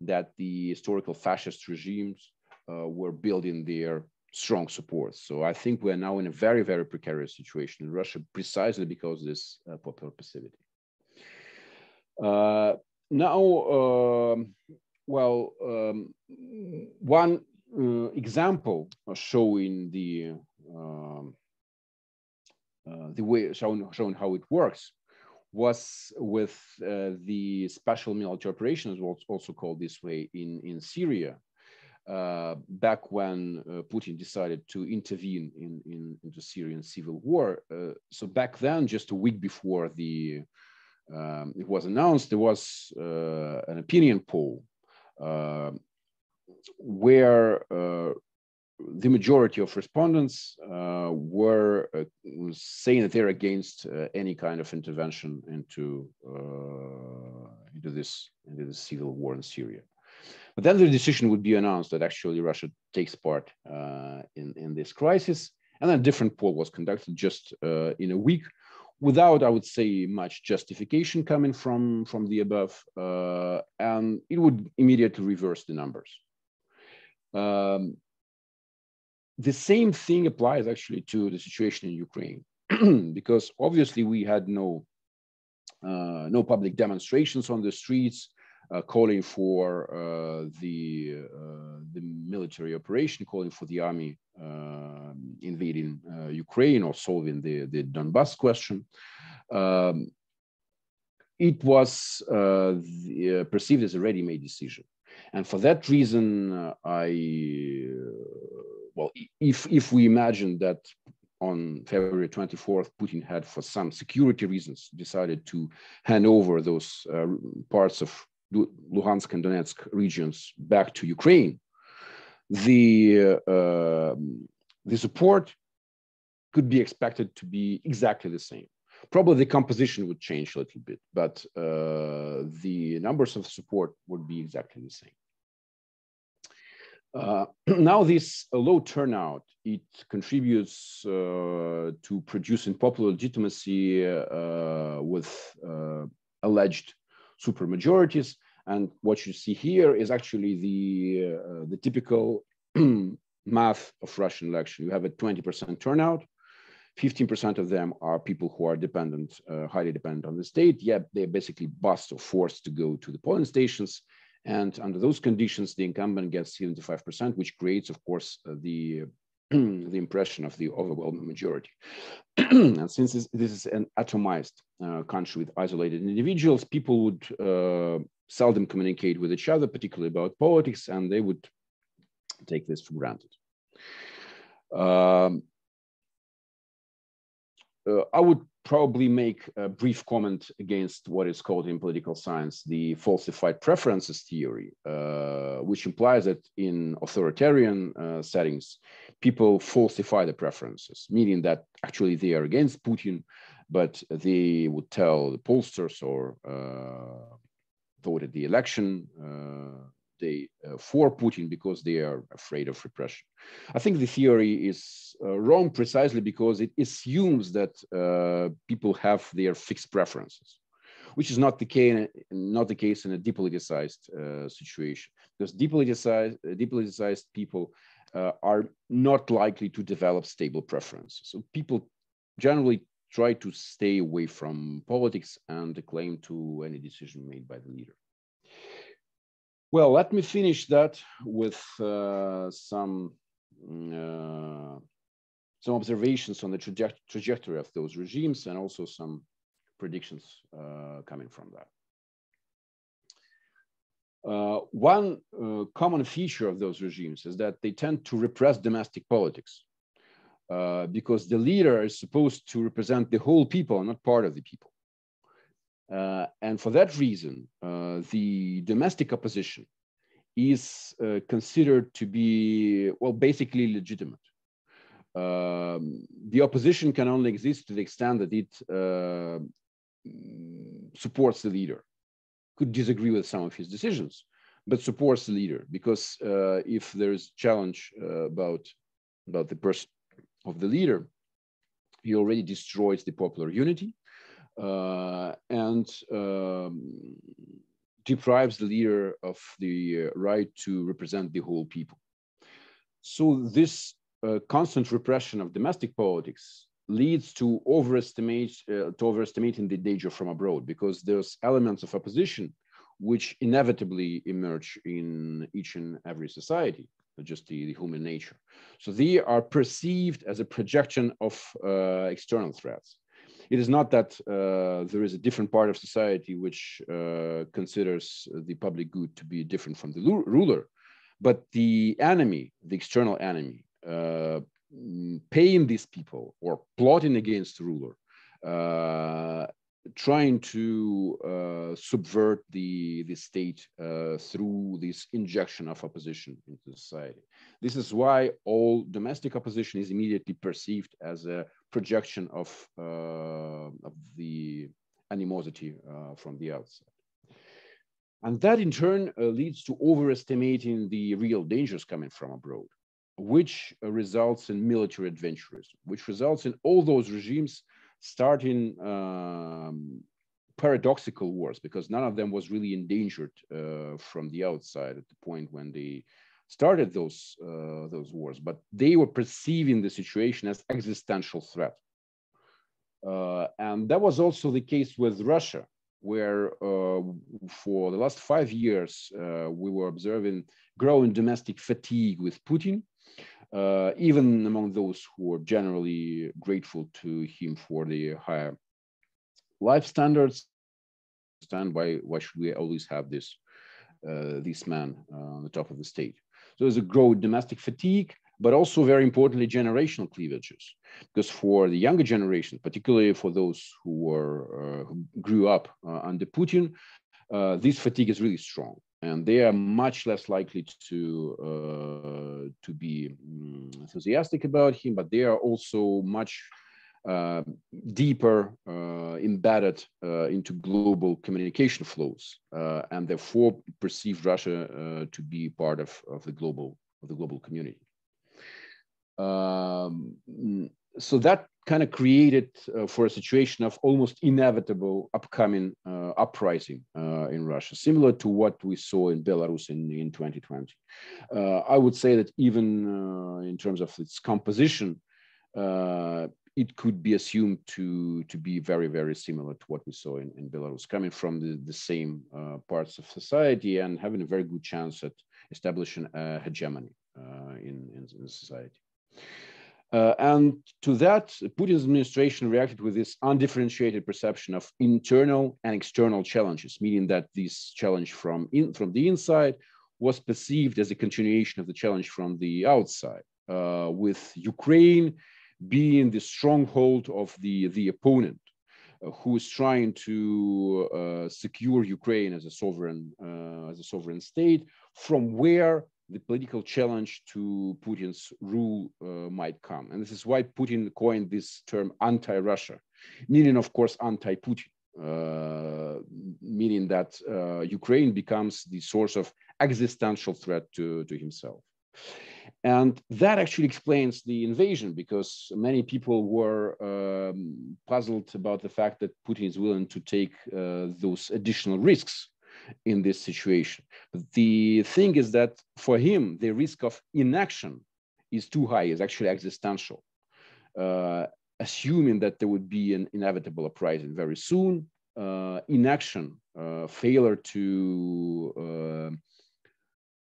that the historical fascist regimes uh, were building their strong support. So I think we are now in a very, very precarious situation in Russia precisely because of this uh, popular passivity. Uh, now, um, well, um, one uh, example showing the um, uh, the way shown, how it works was with uh, the special military operations, also called this way in, in Syria, uh, back when uh, Putin decided to intervene in, in, in the Syrian civil war. Uh, so back then, just a week before the um, it was announced, there was uh, an opinion poll where the majority of respondents uh, were uh, saying that they're against uh, any kind of intervention into uh, into this into the civil war in Syria. But then the decision would be announced that actually Russia takes part uh, in in this crisis, and then a different poll was conducted just uh, in a week, without I would say much justification coming from from the above, and it would immediately reverse the numbers. Um, the same thing applies actually to the situation in Ukraine, because obviously we had no uh, no public demonstrations on the streets uh, calling for uh, the uh, the military operation, calling for the army uh, invading uh, Ukraine or solving the the Donbass question. Um, it was the, perceived as a ready-made decision, and for that reason, I well, if if we imagine that on February 24th, Putin had, for some security reasons, decided to hand over those uh, parts of Luhansk and Donetsk regions back to Ukraine, the uh, the support could be expected to be exactly the same. Probably the composition would change a little bit, but uh, the numbers of support would be exactly the same. Uh, now this uh, low turnout, it contributes uh, to producing popular legitimacy uh, with uh, alleged supermajorities. And what you see here is actually the, the typical math of Russian election. You have a 20% turnout. 15% of them are people who are dependent, highly dependent on the state. Yet they're basically bused or forced to go to the polling stations and under those conditions, the incumbent gets 75%, which creates, of course, uh, the the impression of the overwhelming majority. and since this, this, is an atomized uh, country with isolated individuals, people would uh, seldom communicate with each other, particularly about politics, and they would take this for granted. Um, uh, I would probably make a brief comment against what is called in political science the falsified preferences theory, uh, which implies that in authoritarian uh, settings, people falsify the preferences, meaning that actually they are against Putin, but they would tell the pollsters or uh, voted the election uh, they uh, for Putin because they are afraid of repression. I think the theory is uh, wrong precisely because it assumes that uh, people have their fixed preferences, which is not the case not the case in a depoliticized uh, situation. Because depoliticized depoliticized people uh, are not likely to develop stable preferences. So people generally try to stay away from politics and the claim to any decision made by the leader. Well, let me finish that with uh, some uh, some observations on the traje trajectory of those regimes and also some predictions uh, coming from that. Uh, one uh, common feature of those regimes is that they tend to repress domestic politics. uh, because the leader is supposed to represent the whole people, not part of the people. Uh, and for that reason, uh, the domestic opposition is uh, considered to be, well, basically legitimate. Um, the opposition can only exist to the extent that it uh, supports the leader, could disagree with some of his decisions, but supports the leader because uh, if there's challenge about about the person of the leader, he already destroys the popular unity uh, and um, deprives the leader of the uh, right to represent the whole people. So this uh, constant repression of domestic politics leads to overestimate uh, to overestimating the danger from abroad because there's elements of opposition which inevitably emerge in each and every society just the, the, human nature. So they are perceived as a projection of uh, external threats. It is not that uh, there is a different part of society which uh, considers the public good to be different from the ruler, but the enemy, the external enemy, uh, paying these people or plotting against the ruler uh, trying to uh, subvert the, the state uh, through this injection of opposition into society. This is why all domestic opposition is immediately perceived as a projection of, uh, of the animosity uh, from the outside. And that in turn uh, leads to overestimating the real dangers coming from abroad, which results in military adventurism, which results in all those regimes starting um, paradoxical wars because none of them was really endangered uh, from the outside at the point when they started those uh, those wars, but they were perceiving the situation as existential threat. Uh, and that was also the case with Russia, where uh, for the last five years uh, we were observing growing domestic fatigue with Putin, uh, even among those who are generally grateful to him for the higher life standards. Understand why why should we always have this uh, this man uh, on the top of the state? So there's a growing domestic fatigue, but also very importantly generational cleavages, because for the younger generation, particularly for those who were uh, who grew up uh, under Putin, uh, this fatigue is really strong. And they are much less likely to uh, to be um, enthusiastic about him, but they are also much deeper uh, embedded uh, into global communication flows, uh, and therefore perceive Russia uh, to be part of, of the global of the global community. Um, so that kind of created uh, for a situation of almost inevitable upcoming uh, uprising uh, in Russia, similar to what we saw in Belarus in, in 2020. Uh, I would say that even uh, in terms of its composition, uh, it could be assumed to, to be very, very similar to what we saw in, in Belarus, coming from the, the same parts of society and having a very good chance at establishing a hegemony in, in, in society. Uh, and to that, Putin's administration reacted with this undifferentiated perception of internal and external challenges, meaning that this challenge from, in, from the inside was perceived as a continuation of the challenge from the outside, uh, with Ukraine being the stronghold of the, the opponent. Uh, who is trying to uh, secure Ukraine as a sovereign uh, as a sovereign state, from where the political challenge to Putin's rule uh, might come. And this is why Putin coined this term anti-Russia, meaning, of course, anti-Putin, uh, meaning that uh, Ukraine becomes the source of existential threat to, to himself. And that actually explains the invasion because many people were um, puzzled about the fact that Putin is willing to take uh, those additional risks in this situation. But the thing is that for him, the risk of inaction is too high, is actually existential. Uh, assuming that there would be an inevitable uprising very soon, uh, inaction, uh, failure to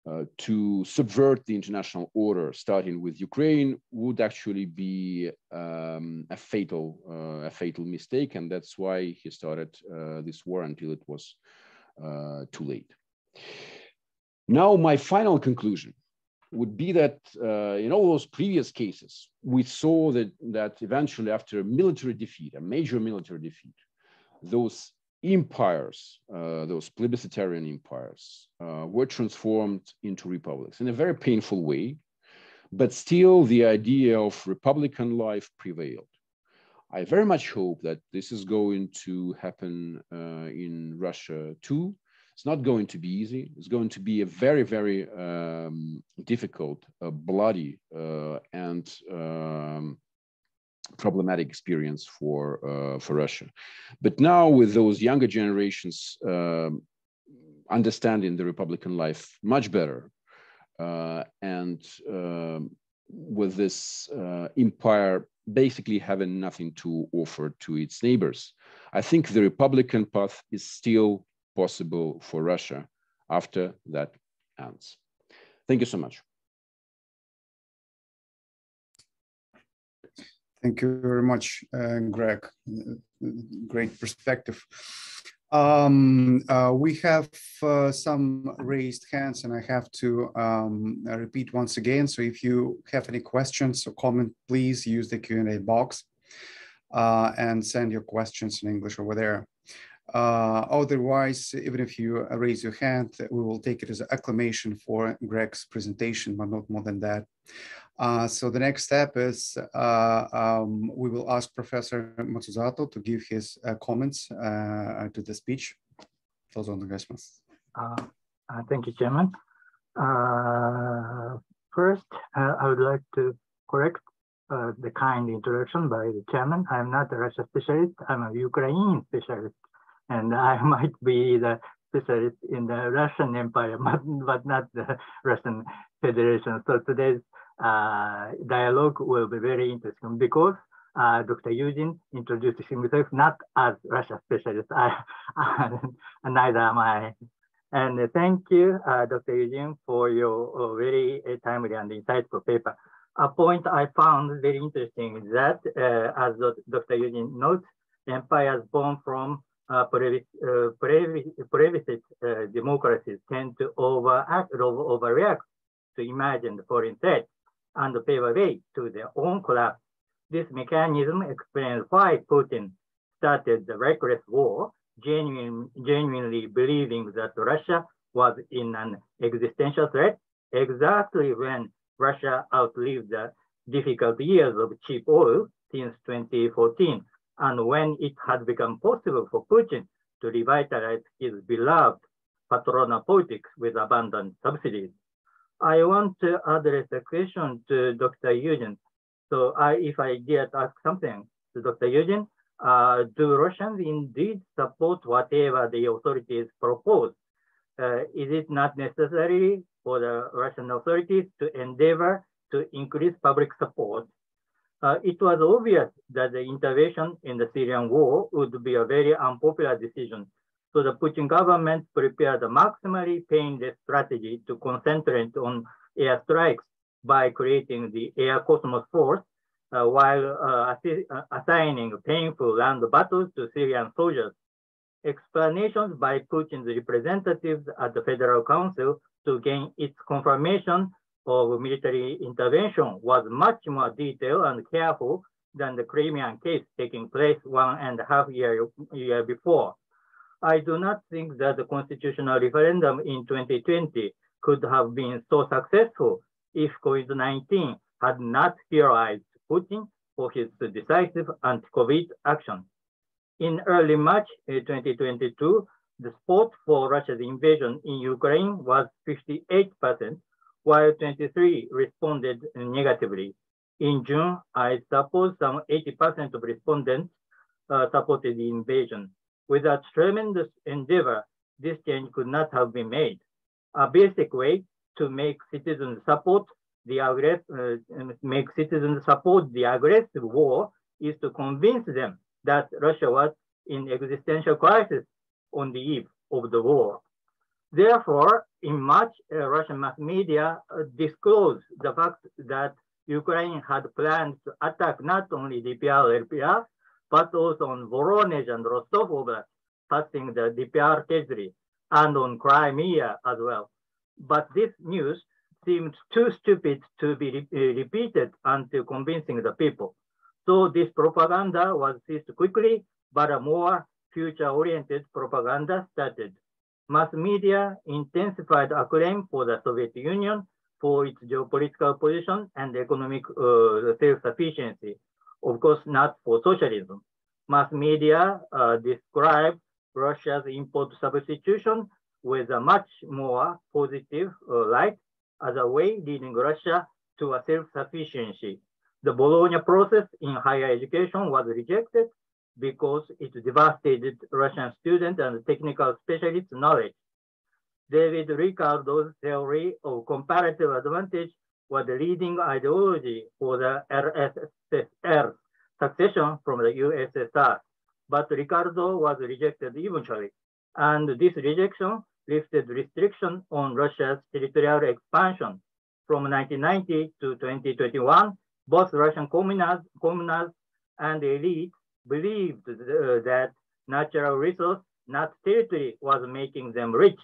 uh, uh, to subvert the international order, starting with Ukraine, would actually be um, a fatal uh, a fatal mistake, and that's why he started this war until it was uh, too late. Now, my final conclusion would be that uh, in all those previous cases, we saw that, that eventually after a military defeat, a major military defeat, those empires, uh, those plebiscitarian empires, uh, were transformed into republics in a very painful way, but still the idea of republican life prevailed. I very much hope that this is going to happen uh, in Russia too. It's not going to be easy. It's going to be a very, very um, difficult, uh, bloody, uh, and um, problematic experience for uh, for Russia. But now, with those younger generations um, understanding the Republican life much better, uh, and um, with this uh, empire basically having nothing to offer to its neighbors. I think the Republican path is still possible for Russia after that ends. Thank you so much. Thank you very much, uh, Greg. Great perspective. Um, uh, we have uh, some raised hands and I have to um, repeat once again. So if you have any questions or comment, please use the Q&A box uh, and send your questions in English over there. Uh, otherwise, even if you raise your hand, we will take it as an acclamation for Greg's presentation, but not more than that. Uh, so the next step is uh, um, we will ask Professor Matsuzato to give his uh, comments uh, to the speech. Uh, thank you, Chairman. first, I would like to correct the kind introduction by the Chairman. I'm not a Russia specialist, I'm a Ukrainian specialist and I might be the specialist in the Russian Empire, but, not the Russian Federation. So today's uh, dialogue will be very interesting because uh, Dr. Yudin introduced himself not as Russia specialist, I, neither am I. And thank you, uh, Dr. Yudin, for your uh, very timely and insightful paper. A point I found very interesting is that, uh, as Dr. Yudin notes, empires born from uh, uh, democracies tend to overact, overreact to imagined foreign threats and pave way to their own collapse. This mechanism explains why Putin started the reckless war, genuine, genuinely believing that Russia was in an existential threat, exactly when Russia outlived the difficult years of cheap oil since 2014 and when it had become possible for Putin to revitalize his beloved patronal politics with abundant subsidies. I want to address a question to Dr. Yudin. So I, if I dare ask something to Dr. Yudin, uh, do Russians indeed support whatever the authorities propose? Uh, is it not necessary for the Russian authorities to endeavor to increase public support uh, it was obvious that the intervention in the Syrian war would be a very unpopular decision. So the Putin government prepared a maximally painless strategy to concentrate on airstrikes by creating the Air Cosmos Force uh, while uh, uh assigning painful land battles to Syrian soldiers. Explanations by Putin's representatives at the Federal Council to gain its confirmation of military intervention was much more detailed and careful than the Crimean case taking place one and a half year, year before. I do not think that the constitutional referendum in 2020 could have been so successful if COVID-19 had not heroized Putin for his decisive anti-COVID action. In early March 2022, the support for Russia's invasion in Ukraine was 58%, while 23 responded negatively. In June, I suppose some 80% of respondents uh, supported the invasion. Without tremendous endeavor, this change could not have been made. A basic way to make citizens support the aggress uh, make citizens support the aggressive war is to convince them that Russia was in existential crisis on the eve of the war. Therefore, in March, uh, Russian mass media uh, disclosed the fact that Ukraine had planned to attack not only DPR, LPR, but also on Voronezh and Rostov Oblast, passing the DPR territory, and on Crimea as well. But this news seemed too stupid to be re repeated until convincing the people. So this propaganda was ceased quickly, but a more future-oriented propaganda started. Mass media intensified acclaim for the Soviet Union for its geopolitical position and economic uh, self-sufficiency. Of course, not for socialism. Mass media uh, describe Russia's import substitution with a much more positive uh, light as a way leading Russia to a self-sufficiency. The Bologna process in higher education was rejected because it devastated Russian student and technical specialist knowledge. David Ricardo's theory of comparative advantage was the leading ideology for the RSSR succession from the USSR. But Ricardo was rejected eventually. And this rejection lifted restriction on Russia's territorial expansion. From 1990 to 2021, both Russian communals and elite believed uh, that natural resource, not territory, was making them rich.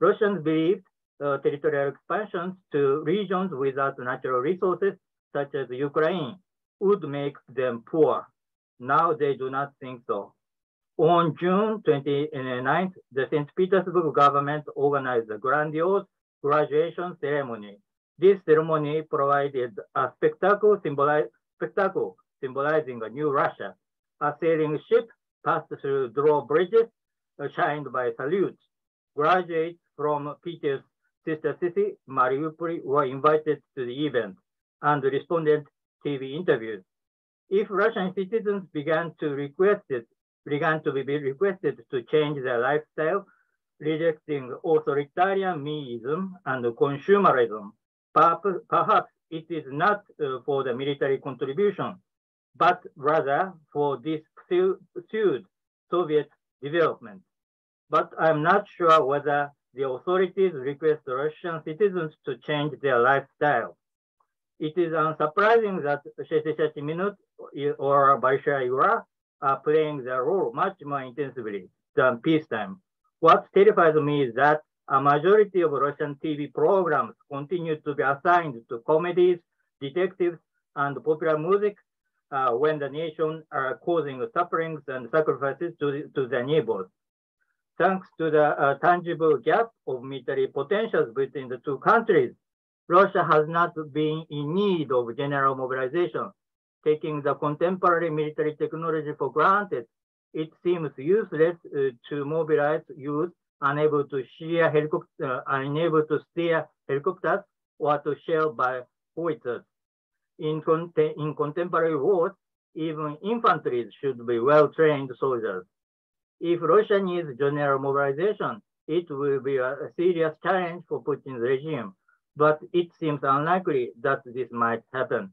Russians believed uh, territorial expansions to regions without natural resources, such as Ukraine, would make them poor. Now they do not think so. On June 29th, the St. Petersburg government organized a grandiose graduation ceremony. This ceremony provided a spectacle, symbolize, spectacle symbolizing a new Russia. A sailing ship passed through drawbridges uh, shined by salutes. Graduates from Peter's sister city, Mariupol, were invited to the event and responded TV interviews. If Russian citizens began to request it, began to be requested to change their lifestyle, rejecting authoritarian meism and consumerism. Perhaps it is not uh, for the military contribution, but rather for this pursued Soviet development. But I'm not sure whether the authorities request Russian citizens to change their lifestyle it is uh, unsurprising that Sheshisachi Minut or Barisha Iwara are playing their role much more intensively than peacetime. What terrifies me is that a majority of Russian TV programs continue to be assigned to comedies, detectives, and popular music uh, when the nation are causing sufferings and sacrifices to, to their neighbors. Thanks to the uh, tangible gap of military potentials between the two countries, Russia has not been in need of general mobilization taking the contemporary military technology for granted, it seems useless uh, to mobilize youth unable to steer helicopter, uh, unable to steer helicopters or to shell by howitzers. In, con in contemporary wars, even infantry should be well-trained soldiers. If Russia needs general mobilization, it will be a serious challenge for Putin's regime, but it seems unlikely that this might happen.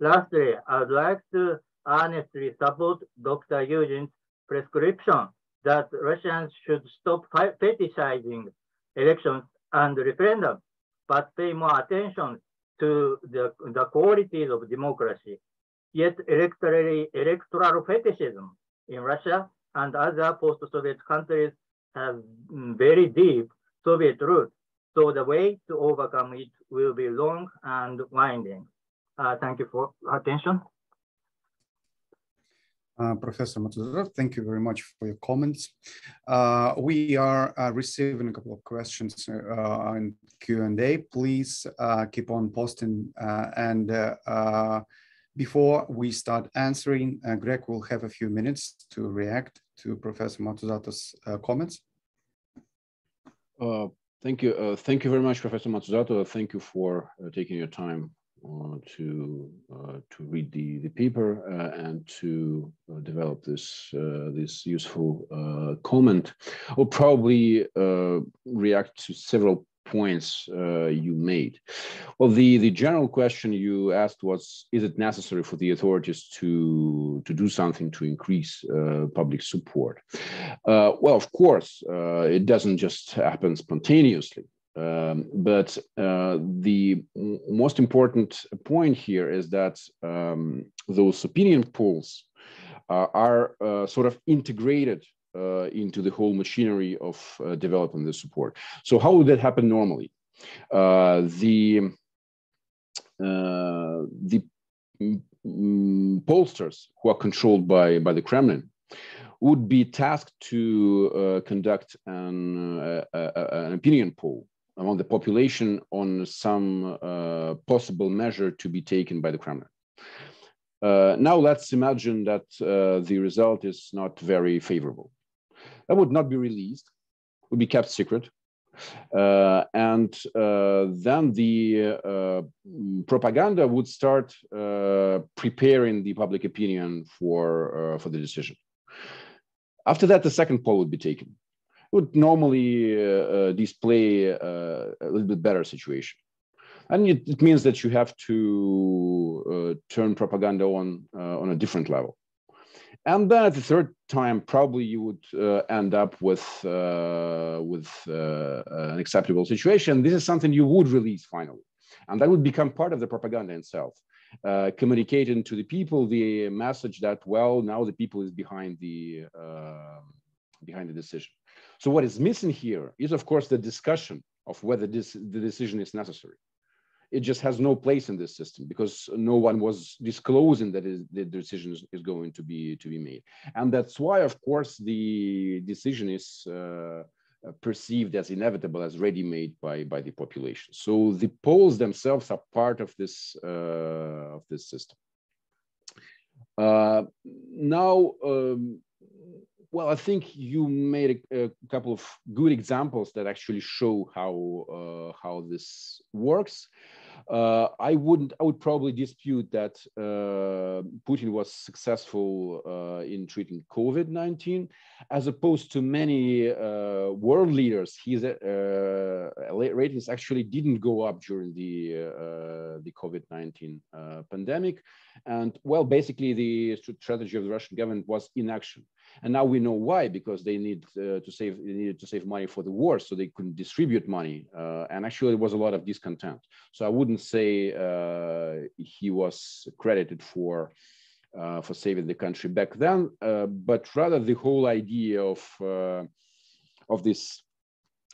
Lastly, I would like to honestly support Dr. Yudin's prescription that Russians should stop fetishizing elections and referendums, but pay more attention to the, the qualities of democracy. Yet electoral, electoral fetishism in Russia and other post-Soviet countries have mm, very deep Soviet roots. So the way to overcome it will be long and winding. Uh, thank you for attention. Uh, Professor Matsuzato, thank you very much for your comments. Uh, we are uh, receiving a couple of questions uh, in Q&A. Please uh, keep on posting and before we start answering, Greg will have a few minutes to react to Professor Matsuzato's comments. Thank you. thank you very much, Professor Matsuzato. Thank you for taking your time uh, to uh, to read the the paper uh, and to develop this this useful comment. I'll probably react to several points uh, you made. Well, the, the general question you asked was, is it necessary for the authorities to, to do something to increase uh, public support? Uh, well, of course, it doesn't just happen spontaneously. Um, but uh, the most important point here is that um, those opinion polls uh, are uh, sort of integrated uh, into the whole machinery of uh, developing the support. So how would that happen normally? uh, the uh, the mm, pollsters who are controlled by by the Kremlin would be tasked to uh, conduct an, uh, an opinion poll among the population on some uh, possible measure to be taken by the Kremlin. Uh, now let's imagine that uh, the result is not very favorable. That would not be released, would be kept secret. Uh, and uh, then the uh, propaganda would start uh, preparing the public opinion for, for the decision. After that, the second poll would be taken. It would normally display a little bit better situation and it, it means that you have to uh, turn propaganda on uh, on a different level and then at the third time probably you would uh, end up with uh, with uh, an acceptable situation. This is something you would release finally. And that would become part of the propaganda itself uh, communicating to the people the message that well now the people is behind the behind the decision. So what is missing here is of course the discussion of whether this the decision is necessary it just has no place in this system because no one was disclosing that the decision is, is, going to be to be made. And that's why of course the decision is uh, perceived as inevitable as ready-made by by the population. So the polls themselves are part of this uh, of this system. Uh, now um, well, I think you made a, a, couple of good examples that actually show how uh, how this works. Uh, I wouldn't. I would probably dispute that uh, Putin was successful uh, in treating COVID-19, as opposed to many uh, world leaders. His uh, ratings actually didn't go up during the the COVID-19 pandemic, and well, basically the strategy of the Russian government was inaction. And now we know why, because they need uh, to save they needed to save money for the war, so they couldn't distribute money. Uh, and actually, there was a lot of discontent. So I wouldn't say uh, he was credited for uh, for saving the country back then, uh, but rather the whole idea of uh, of this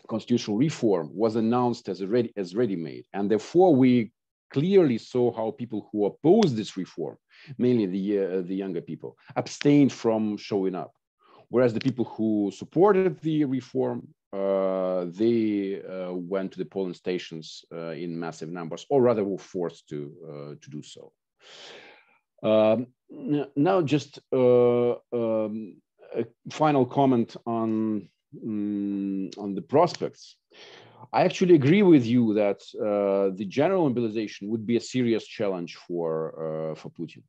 constitutional reform was announced as ready as ready-made, and therefore we clearly saw how people who opposed this reform mainly the, uh, the younger people, abstained from showing up. Whereas the people who supported the reform, uh, they uh, went to the polling stations uh, in massive numbers, or rather were forced to, uh, to do so. Um, now, just um, a final comment on, um, on the prospects. I actually agree with you that uh, the general mobilization would be a serious challenge for uh, for Putin.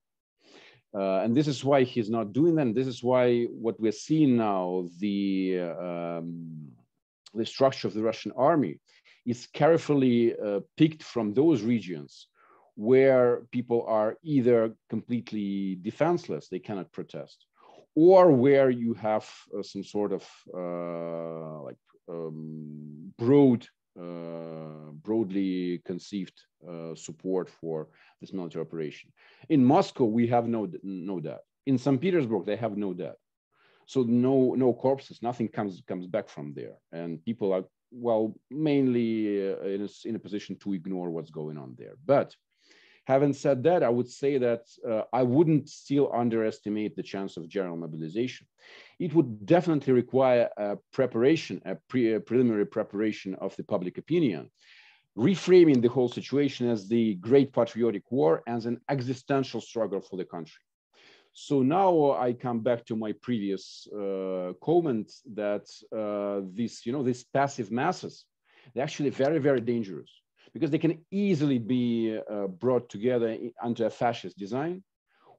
Uh, and this is why he's not doing that. And this is why what we're seeing now, the, um, the structure of the Russian army is carefully uh, picked from those regions where people are either completely defenseless, they cannot protest, or where you have uh, some sort of uh, like um, broad uh, broadly conceived uh, support for this military operation. In Moscow, we have no, no debt. In St. Petersburg, they have no debt. So no, no corpses, nothing comes, comes back from there. And people are, well, mainly uh, in, a, in a position to ignore what's going on there. But Having said that, I would say that uh, I wouldn't still underestimate the chance of general mobilization. It would definitely require a preparation, a, pre a preliminary preparation of the public opinion, reframing the whole situation as the great patriotic war as an existential struggle for the country. So now I come back to my previous uh, comment that uh, this, you know, these passive masses, they're actually very, very dangerous because they can easily be uh, brought together under a fascist design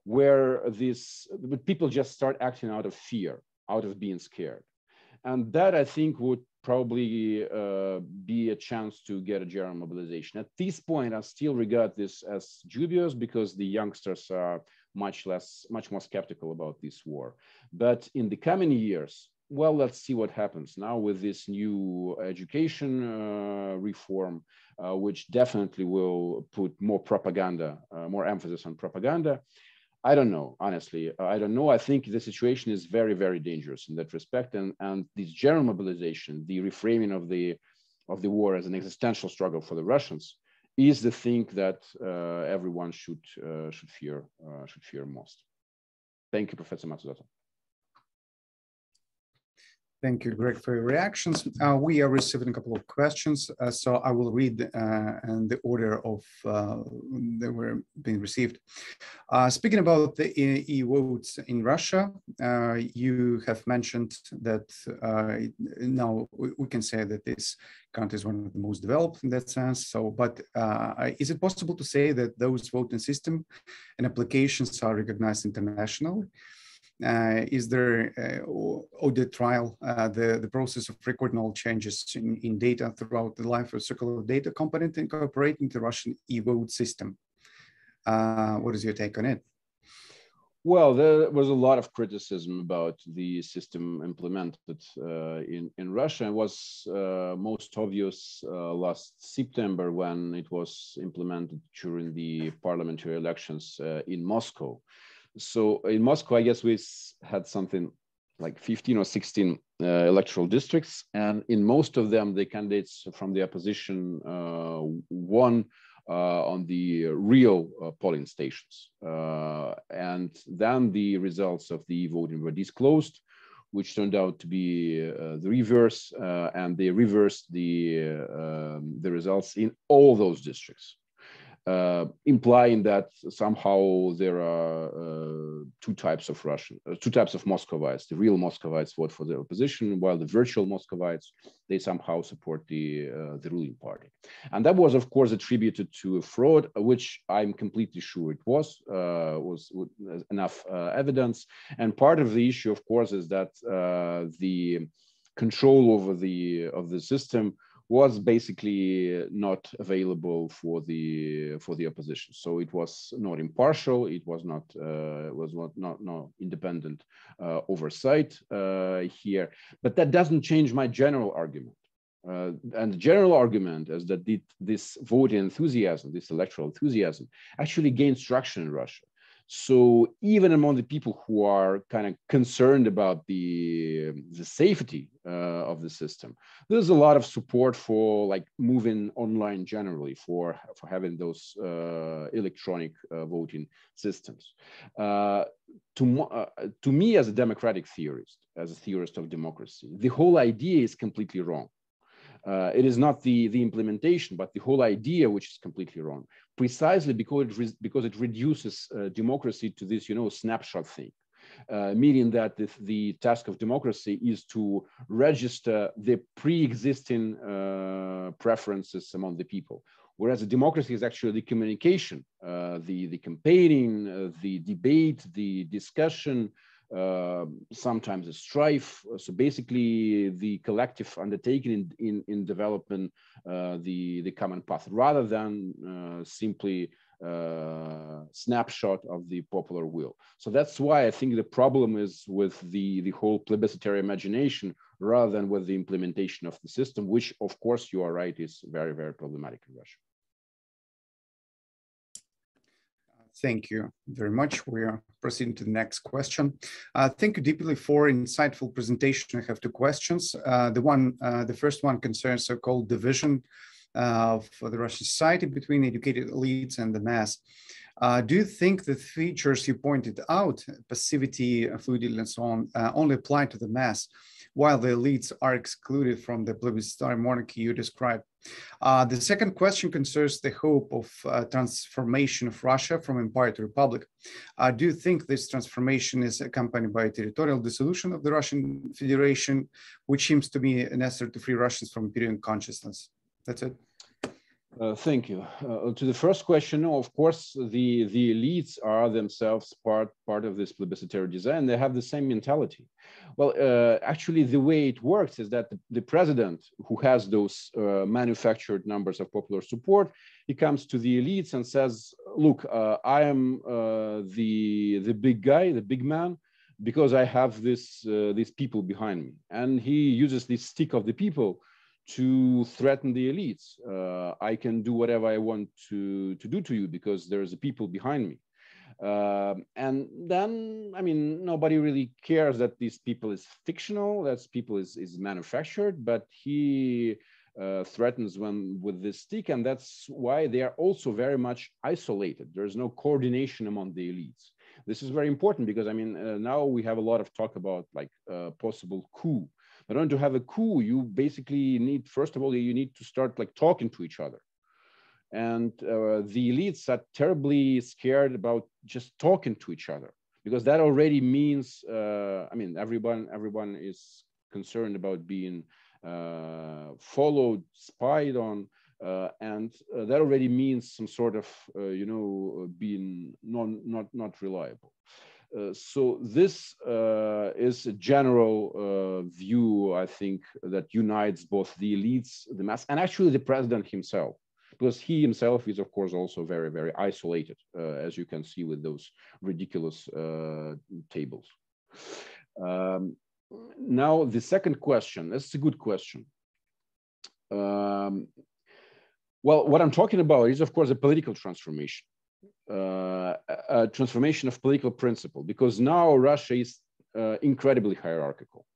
where this people just start acting out of fear out of being scared. And that i think would probably uh, be a chance to get a general mobilization. At this point i still regard this as dubious because the youngsters are much less much more skeptical about this war. But in the coming years well, let's see what happens. Now with this new education uh, reform, uh, which definitely will put more propaganda, uh, more emphasis on propaganda. I don't know, honestly. I don't know. I think the situation is very, very dangerous in that respect. And, and this general mobilization, the reframing of the of the war as an existential struggle for the Russians is the thing that uh, everyone should uh, should fear uh, should fear most. Thank you, Professor Matsuzato. Thank you, Greg, for your reactions. Uh, we are receiving a couple of questions, uh, so I will read uh, in the order of uh, they were being received. Uh, speaking about the e-votes in Russia, uh, you have mentioned that now we can say that this country is one of the most developed in that sense. So, but is it possible to say that those voting system and applications are recognized internationally? Uh, is there uh, audit trail, uh, the, the process of recording all changes in, in data throughout the life of circular data component incorporating the Russian e-vote system. what is your take on it? Well, there was a lot of criticism about the system implemented uh, in, in Russia. It was uh, most obvious uh, last September when it was implemented during the parliamentary elections in Moscow so in Moscow, I guess we had something like 15 or 16 uh, electoral districts, and in most of them, the candidates from the opposition uh, won uh, on the real uh, polling stations. Uh, and then the results of the voting were disclosed, which turned out to be uh, the reverse, and they reversed the um, the results in all those districts uh, implying that somehow there are uh, two types of Russian, uh, two types of Muscovites. The real Muscovites vote for the opposition, while the virtual Muscovites they somehow support the uh, the ruling party. And that was, of course, attributed to a fraud, which I'm completely sure it was uh, was enough uh, evidence. And part of the issue, of course, is that the control over the of the system was basically not available for the for the opposition. So it was not impartial. It was not uh, was not not no independent uh, oversight uh, here. But that doesn't change my general argument. Uh, and the general argument is that the, this voting enthusiasm, this electoral enthusiasm, actually gained traction in Russia. So even among the people who are kind of concerned about the, the safety uh, of the system, there's a lot of support for like moving online generally for, for having those uh, electronic uh, voting systems. Uh, to, uh, to me as a democratic theorist, as a theorist of democracy, the whole idea is completely wrong. Uh, it is not the, the implementation, but the whole idea, which is completely wrong, precisely because it, because it reduces uh, democracy to this, you know, snapshot thing. Uh, meaning that the, the, task of democracy is to register the pre-existing uh, preferences among the people. Whereas a democracy is actually the communication, uh, the, the campaigning, uh, the debate, the discussion, uh, sometimes a strife. So basically, the collective undertaking in, in, in developing uh, the, the common path rather than uh, simply uh, snapshot of the popular will. So that's why I think the problem is with the, the whole plebiscitary imagination rather than with the implementation of the system, which of course you are right is very, very problematic in Russia. Thank you very much. We are proceeding to the next question. Uh, thank you deeply for insightful presentation. I have two questions. Uh, the one, uh, the first one concerns so-called division uh, of the Russian society between educated elites and the mass. Uh, do you think the features you pointed out, passivity, fluidity, and so on, uh, only apply to the mass? While the elites are excluded from the plebiscitary monarchy you described. Uh, the second question concerns the hope of uh, transformation of Russia from empire to republic. Uh, do you think this transformation is accompanied by a territorial dissolution of the Russian Federation, which seems to be necessary to free Russians from imperial consciousness? That's it. Uh, thank you. Uh, to the first question, of course, the, the elites are themselves part, part of this plebiscitary design. They have the same mentality. Well, uh, actually, the way it works is that the, the president, who has those uh, manufactured numbers of popular support, he comes to the elites and says, look, uh, I am uh, the, the big guy, the big man, because I have this, these people behind me. And he uses this stick of the people to threaten the elites. Uh, I can do whatever I want to, to do to you because there's a people behind me. Uh, and then, I mean, nobody really cares that these people is fictional, that people is, is manufactured, but he uh, threatens them with this stick, and that's why they are also very much isolated. There is no coordination among the elites. This is very important because I mean uh, now we have a lot of talk about like uh, possible coup. In order to have a coup, you basically need first of all you need to start like talking to each other, and uh, the elites are terribly scared about just talking to each other because that already means uh, I mean everyone everyone is concerned about being uh, followed, spied on, uh, and uh, that already means some sort of, you know, being non, not, not reliable. Uh, so this uh, is a general uh, view, I think, that unites both the elites, the mass, and actually the president himself, because he himself is, of course, also very, very isolated, as you can see with those ridiculous tables. Um, now the second question, that's a good question. Um, well, what I'm talking about is, of course, a political transformation, uh, a transformation of political principle, because now Russia is uh, incredibly hierarchical.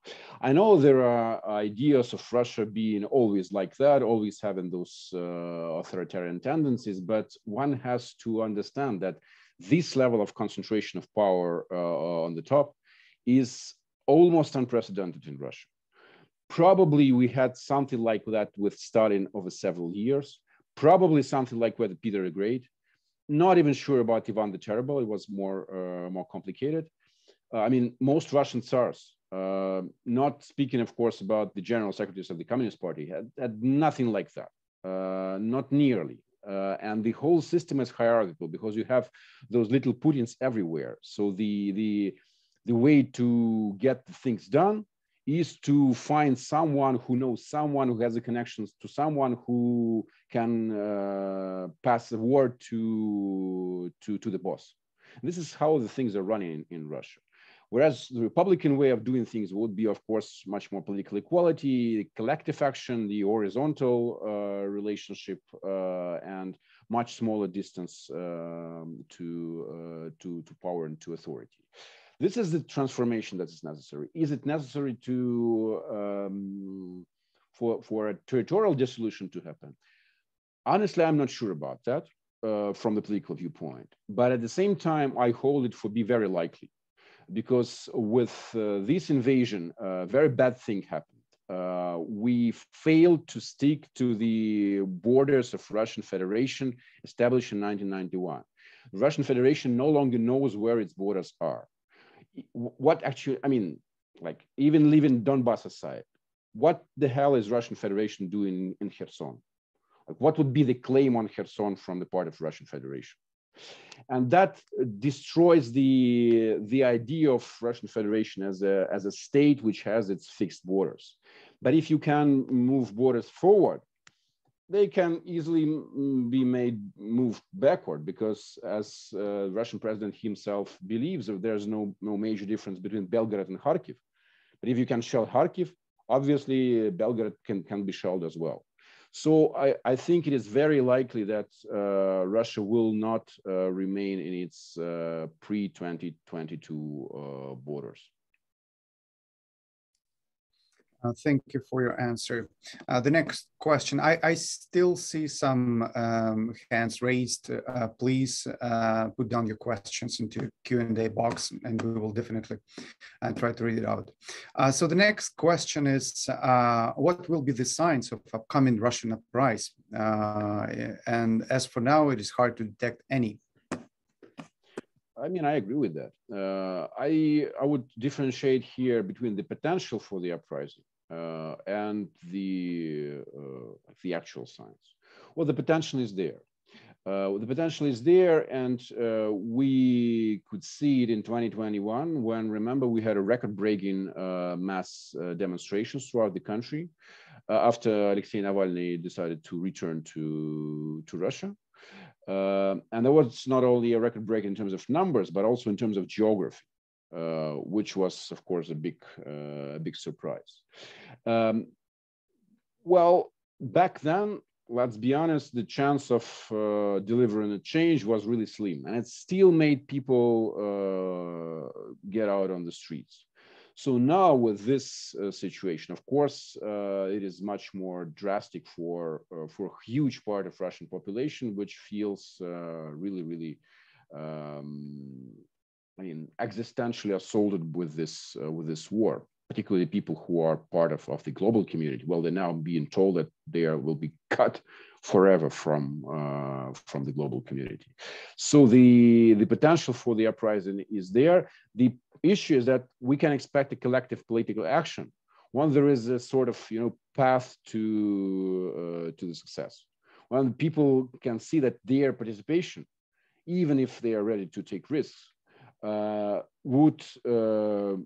I know there are ideas of Russia being always like that, always having those uh, authoritarian tendencies, but one has to understand that this level of concentration of power uh, on the top is almost unprecedented in Russia. Probably we had something like that with Stalin over several years, probably something like with Peter the Great. Not even sure about Ivan the Terrible, it was more, uh, more complicated. Uh, I mean, most Russian tsars, uh, not speaking, of course, about the general secretaries of the Communist Party, had, had nothing like that, uh, not nearly. Uh, and the whole system is hierarchical because you have those little Putins everywhere. So the the the way to get things done is to find someone who knows someone who has the connections to someone who can uh, pass the word to, to, to the boss. this is how the things are running in, in Russia. Whereas the Republican way of doing things would be, of course, much more political equality, collective action, the horizontal uh, relationship, uh, and much smaller distance um, to, uh, to, to power and to authority. This is the transformation that is necessary. Is it necessary to um, for for a territorial dissolution to happen? Honestly, I'm not sure about that uh, from the political viewpoint. But at the same time, I hold it for be very likely, because with uh, this invasion, a uh, very bad thing happened. Uh, we failed to stick to the borders of Russian Federation established in 1991. The Russian Federation no longer knows where its borders are what actually, I mean, like even leaving Donbass aside, what the hell is Russian Federation doing in Kherson? Like what would be the claim on Kherson from the part of Russian Federation? And that destroys the, the idea of Russian Federation as a, as a state which has its fixed borders. But if you can move borders forward, they can easily be made move backward because as uh, Russian president himself believes there's no, no major difference between Belgrade and Kharkiv. But if you can shell Kharkiv, obviously uh, Belgrade can, can be shelled as well. So I, I think it is very likely that uh, Russia will not uh, remain in its uh, pre-2022 uh, borders. Uh, thank you for your answer. Uh, the next question, I, I still see some um, hands raised. Uh, please uh, put down your questions into Q&A box and we will definitely uh, try to read it out. Uh, so the next question is, what will be the signs of upcoming Russian uprising? and as for now, it is hard to detect any. I mean, I agree with that. Uh, I I would differentiate here between the potential for the uprising uh, and the uh, the actual science. Well, the potential is there. Uh, the potential is there, and uh, we could see it in 2021 when, remember, we had a record-breaking uh, mass demonstrations throughout the country after Alexei Navalny decided to return to to Russia. Uh, and there was not only a record break in terms of numbers, but also in terms of geography, uh, which was, of course, a big, uh, big surprise. Um, well, back then, let's be honest, the chance of uh, delivering a change was really slim, and it still made people uh, get out on the streets. So now with this uh, situation, of course, it is much more drastic for for a huge part of Russian population, which feels really, really, um, I mean, existentially assaulted with this uh, with this war. Particularly people who are part of, of the global community. Well, they're now being told that they are, will be cut forever from uh, from the global community. So the the potential for the uprising is there. The issue is that we can expect a collective political action when there is a sort of you know path to uh, to the success. When people can see that their participation, even if they are ready to take risks, would uh,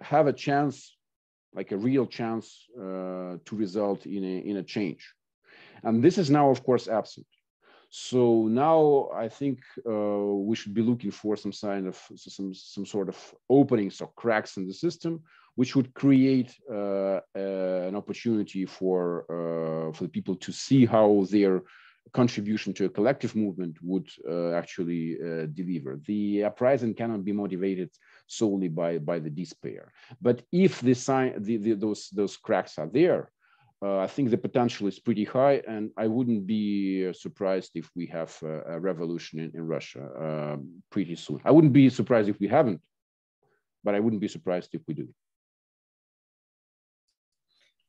have a chance, like a real chance, uh, to result in a in a change. And this is now, of course, absent. So now I think uh, we should be looking for some sign of some, some sort of openings or cracks in the system, which would create uh, uh, an opportunity for, uh, for the people to see how their contribution to a collective movement would uh, actually uh, deliver. The uprising cannot be motivated solely by, by the despair. But if the sign, the, the, those, those cracks are there, uh, I think the potential is pretty high, and I wouldn't be uh, surprised if we have a, a revolution in, in Russia uh, pretty soon. I wouldn't be surprised if we haven't, but I wouldn't be surprised if we do.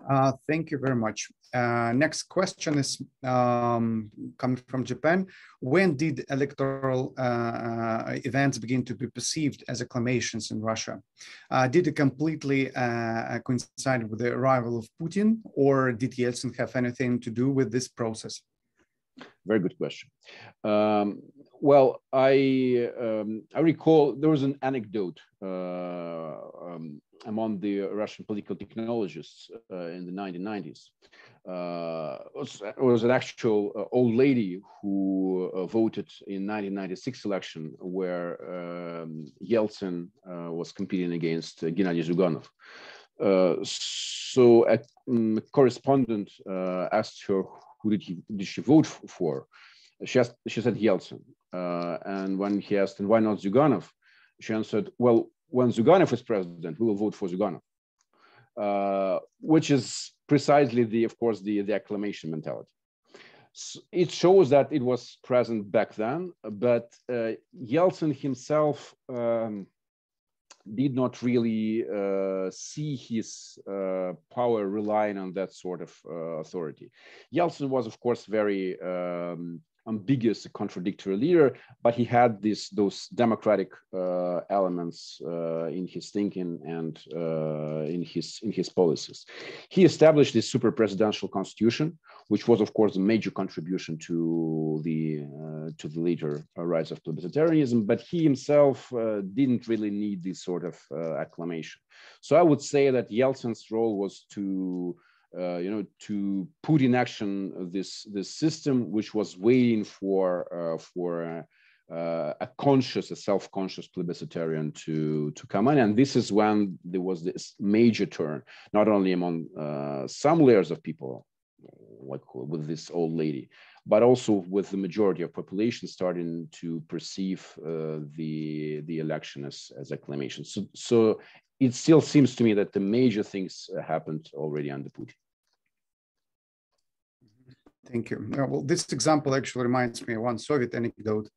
Uh, thank you very much. Uh, next question is um, coming from Japan. When did electoral uh, events begin to be perceived as acclamations in Russia? Uh, did it completely uh, coincide with the arrival of Putin, or did Yeltsin have anything to do with this process? Very good question. Um, well, I um, I recall there was an anecdote uh, um, among the Russian political technologists uh, in the 1990s. Uh, it, was, it, was, an actual uh, old lady who uh, voted in 1996 election where um, Yeltsin uh, was competing against Gennady Zyuganov. so a, um, correspondent asked her who did, he, did she vote for. She, asked, she said Yeltsin. And when he asked, and why not Zyuganov? She answered, well, when Zyuganov is president, we will vote for Zyuganov, uh, which is precisely the, of course, the, the acclamation mentality. So it shows that it was present back then, but uh, Yeltsin himself um, did not really uh, see his uh, power relying on that sort of uh, authority. Yeltsin was, of course, very um, ambiguous, contradictory leader, but he had these those democratic uh, elements uh, in his thinking and uh, in his in his policies. He established this super presidential constitution, which was, of course, a major contribution to the uh, to the later rise of plebiscitarianism. But he himself uh, didn't really need this sort of uh, acclamation. So I would say that Yeltsin's role was to uh, you know, to put in action this this system, which was waiting for uh, for uh, a conscious, a self-conscious plebiscitarian to to come in, and this is when there was this major turn, not only among uh, some layers of people, like with this old lady, but also with the majority of population starting to perceive uh, the the election as as acclamation. So so it still seems to me that the major things happened already under Putin. Thank you. Well, this example actually reminds me of one Soviet anecdote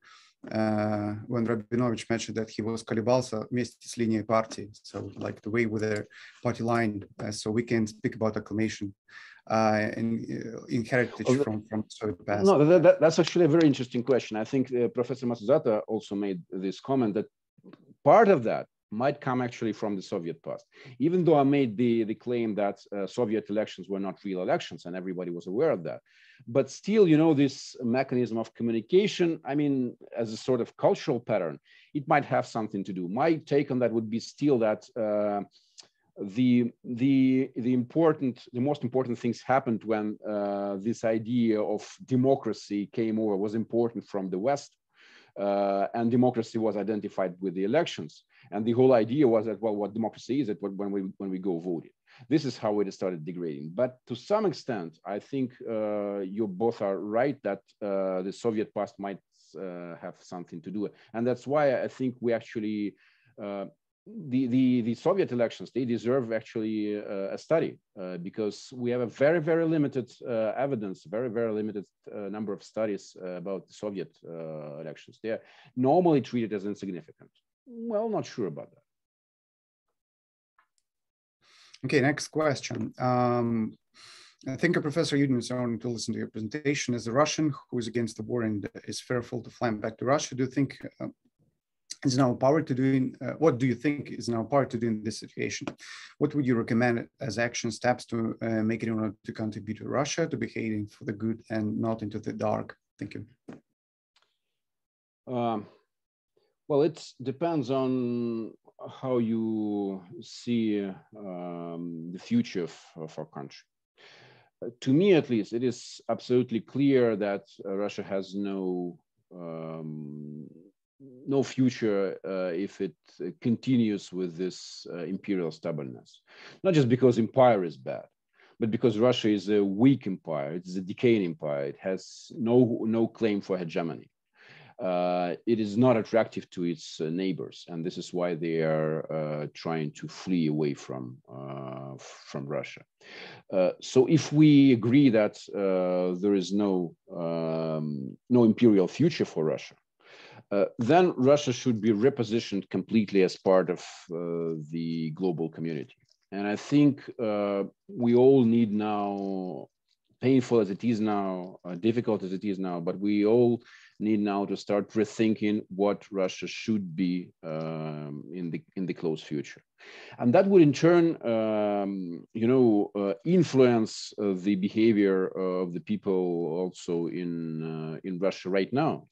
uh, when Rabinovich mentioned that he was колебался вместе с линией party, so like the way with the party line. Uh, so we can speak about acclamation uh, and uh, inherited oh, from, from Soviet past. No, that, that, that's actually a very interesting question. I think uh, Professor Matsuzato also made this comment that part of that might come actually from the Soviet past. Even though I made the, the claim that uh, Soviet elections were not real elections and everybody was aware of that. But still, you know, this mechanism of communication, I mean, as a sort of cultural pattern, it might have something to do. My take on that would be still that uh, the the the important the most important things happened when uh, this idea of democracy came over was important from the West uh, and democracy was identified with the elections. And the whole idea was that, well, what democracy is it when we, when we go voting? This is how it started degrading. But to some extent, I think uh, you both are right that uh, the Soviet past might uh, have something to do. And that's why I think we actually uh, the, the, the Soviet elections, they deserve actually uh, a study uh, because we have a very, very limited uh, evidence, very, very limited uh, number of studies uh, about the Soviet uh, elections. They are normally treated as insignificant. Well, not sure about that. Okay, next question. Um, I think Professor Yudin is on to listen to your presentation. As a Russian who is against the war and is fearful to fly back to Russia, do you think is in our power to do uh, what do you think is in our power to do in this situation? What would you recommend as action steps to uh, make it in order to contribute to russia to be behaving for the good and not into the dark? Thank you. Um, well it depends on how you see um, the future of, of, our country. Uh, to me at least it is absolutely clear that uh, russia has no um, no future uh, if it uh, continues with this uh, imperial stubbornness. Not just because empire is bad, but because Russia is a weak empire. It's a decaying empire. It has no, no claim for hegemony. Uh, it is not attractive to its uh, neighbors, and this is why they are uh, trying to flee away from from Russia. so, if we agree that there is no um, no imperial future for Russia, uh, then Russia should be repositioned completely as part of uh, the global community. And I think uh, we all need now, painful as it is now, uh, difficult as it is now, but we all need now to start rethinking what Russia should be um, in the in the close future, and that would in turn, um, you know, uh, influence uh, the behavior of the people also in in Russia right now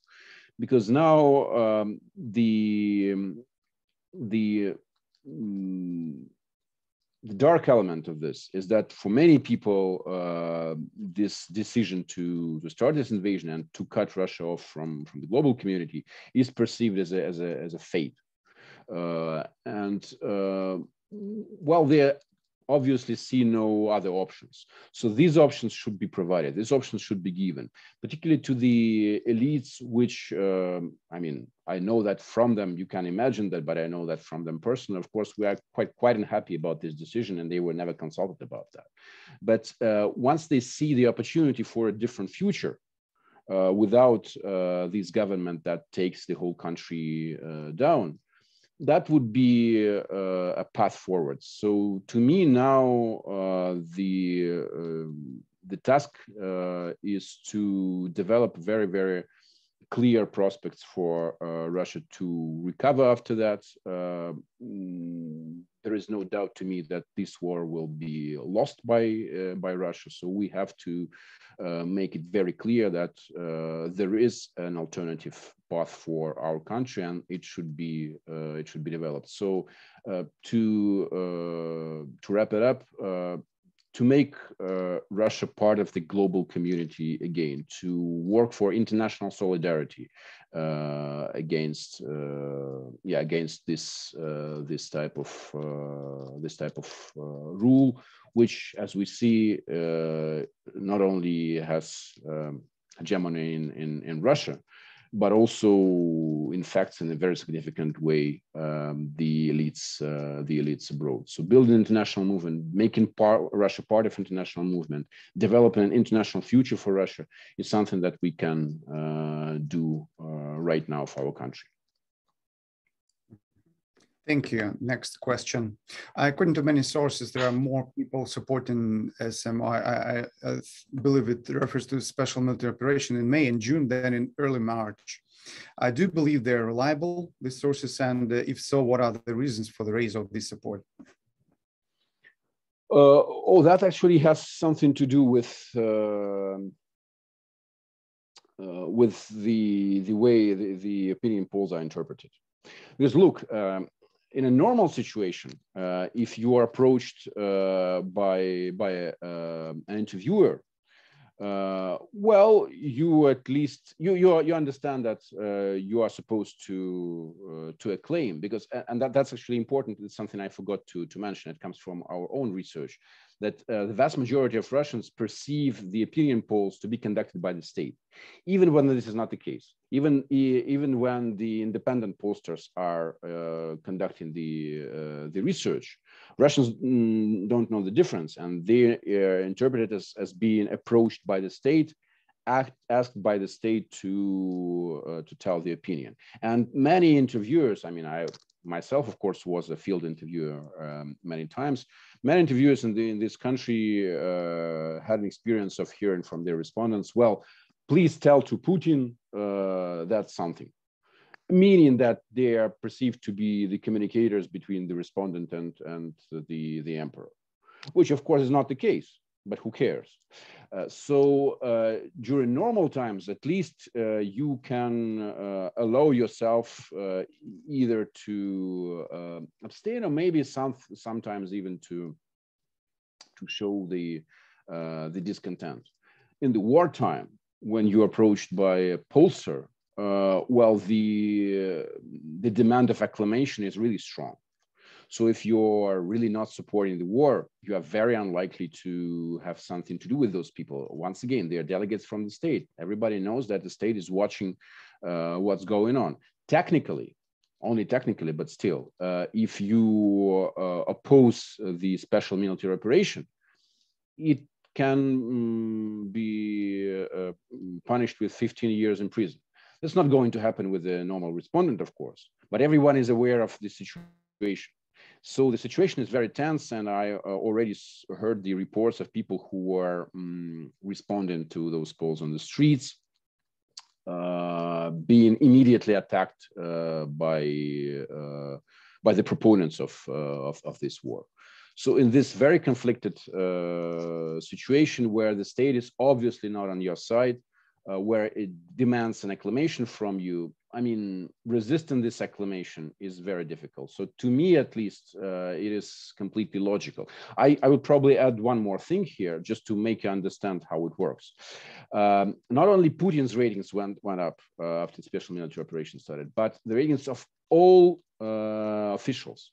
because now um, the the um, the dark element of this is that for many people, uh, this decision to, to start this invasion and to cut Russia off from, from the global community is perceived as a, as a, as a fate. Uh, and uh, while there obviously see no other options. So these options should be provided. These options should be given, particularly to the elites, which, um, I mean, I know that from them, you can imagine that, but I know that from them personally, of course, we are quite, quite unhappy about this decision and they were never consulted about that. But uh, once they see the opportunity for a different future, uh, without uh, this government that takes the whole country uh, down, that would be uh, a path forward. So to me now, uh, the uh, the task is to develop very very clear prospects for uh, Russia to recover after that. Uh, there is no doubt to me that this war will be lost by by Russia. So we have to make it very clear that there is an alternative path for our country and it should be uh, it should be developed so uh, to uh, to wrap it up uh, to make uh, Russia part of the global community again, to work for international solidarity uh, against, yeah, against this this type of this type of rule, which, as we see, not only has um, hegemony in, in, in Russia, but also in fact in a very significant way um, the elites uh, the elites abroad. So building an international movement making part, russia part of international movement developing an international future for russia is something that we can uh, do uh, right now for our country Thank you. Next question. According to many sources, there are more people supporting SMI. I, I, believe it refers to special military operation in May and June than in early March. I do believe they're reliable, these sources, and uh, if so, what are the reasons for the raise of this support? Uh, oh, that actually has something to do with uh, uh, with the the way the, the, opinion polls are interpreted. Because look, um, in a normal situation, uh, if you are approached uh, by by uh, an interviewer, Uh, well, you at least you you you understand that uh, you are supposed to uh, to acclaim because and that, that's actually important. It's something I forgot to to mention. It comes from our own research that uh, the vast majority of Russians perceive the opinion polls to be conducted by the state, even when this is not the case. Even even when the independent pollsters are uh, conducting the uh, the research, Russians mm, don't know the difference, and they interpret it as, as being approached by the state act, asked by the state to uh, to tell the opinion. And many interviewers, I mean, I myself, of course, was a field interviewer um, many times. Many interviewers in, the, in this country uh, had an experience of hearing from their respondents, well, please tell to Putin uh, that's something, meaning that they are perceived to be the communicators between the respondent and, and the, the emperor, which of course is not the case but who cares? Uh, so uh, during normal times, at least uh, you can uh, allow yourself uh, either to uh, abstain or maybe some, sometimes even to, to show the, the discontent. In the wartime, when you're approached by a pollster, well, the, the demand of acclamation is really strong. So if you're really not supporting the war, you are very unlikely to have something to do with those people. Once again, they are delegates from the state. Everybody knows that the state is watching uh, what's going on. Technically, only technically, but still, uh, if you uh, oppose the special military operation, it can um, be uh, punished with 15 years in prison. That's not going to happen with a normal respondent, of course, but everyone is aware of the situation. So the situation is very tense, and I uh, already heard the reports of people who were um, responding to those calls on the streets, uh, being immediately attacked uh, by uh, by the proponents of, uh, of, of this war. So in this very conflicted uh, situation where the state is obviously not on your side, where it demands an acclamation from you, I mean, resisting this acclamation is very difficult. So to me, at least, uh, it is completely logical. I, I would probably add one more thing here, just to make you understand how it works. Um, not only Putin's ratings went, went up uh, after the special military operation started, but the ratings of all uh, officials,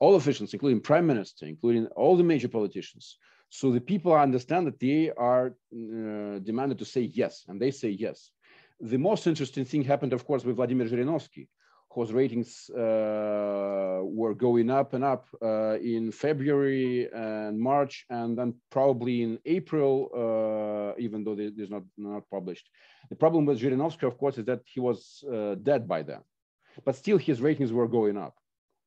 all officials, including prime minister, including all the major politicians, so the people understand that they are uh, demanded to say yes, and they say yes. The most interesting thing happened, of course, with Vladimir Zhirinovsky, whose ratings uh, were going up and up uh, in February and March, and then probably in April, uh, even though this is not, not published. The problem with Zhirinovsky, of course, is that he was uh, dead by then, but still his ratings were going up.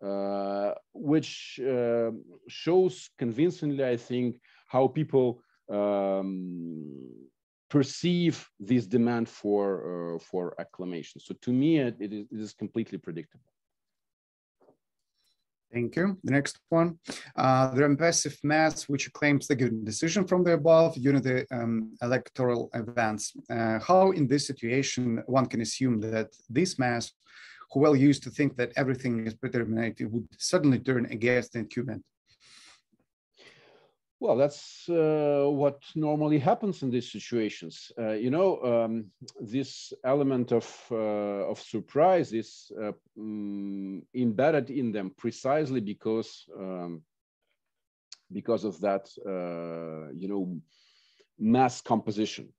Uh, which uh, shows convincingly, I think, how people um, perceive this demand for uh, for acclamation. So to me, it, it, is, it is completely predictable. Thank you. The next one, uh, the impressive mass which claims the given decision from the above during the um, electoral events. Uh, how in this situation one can assume that this mass, who well used to think that everything is predetermined, would suddenly turn against the incumbent? Well, that's uh, what normally happens in these situations. Uh, you know, um, this element of uh, of surprise is um, embedded in them precisely because um, because of that, uh, you know, mass composition.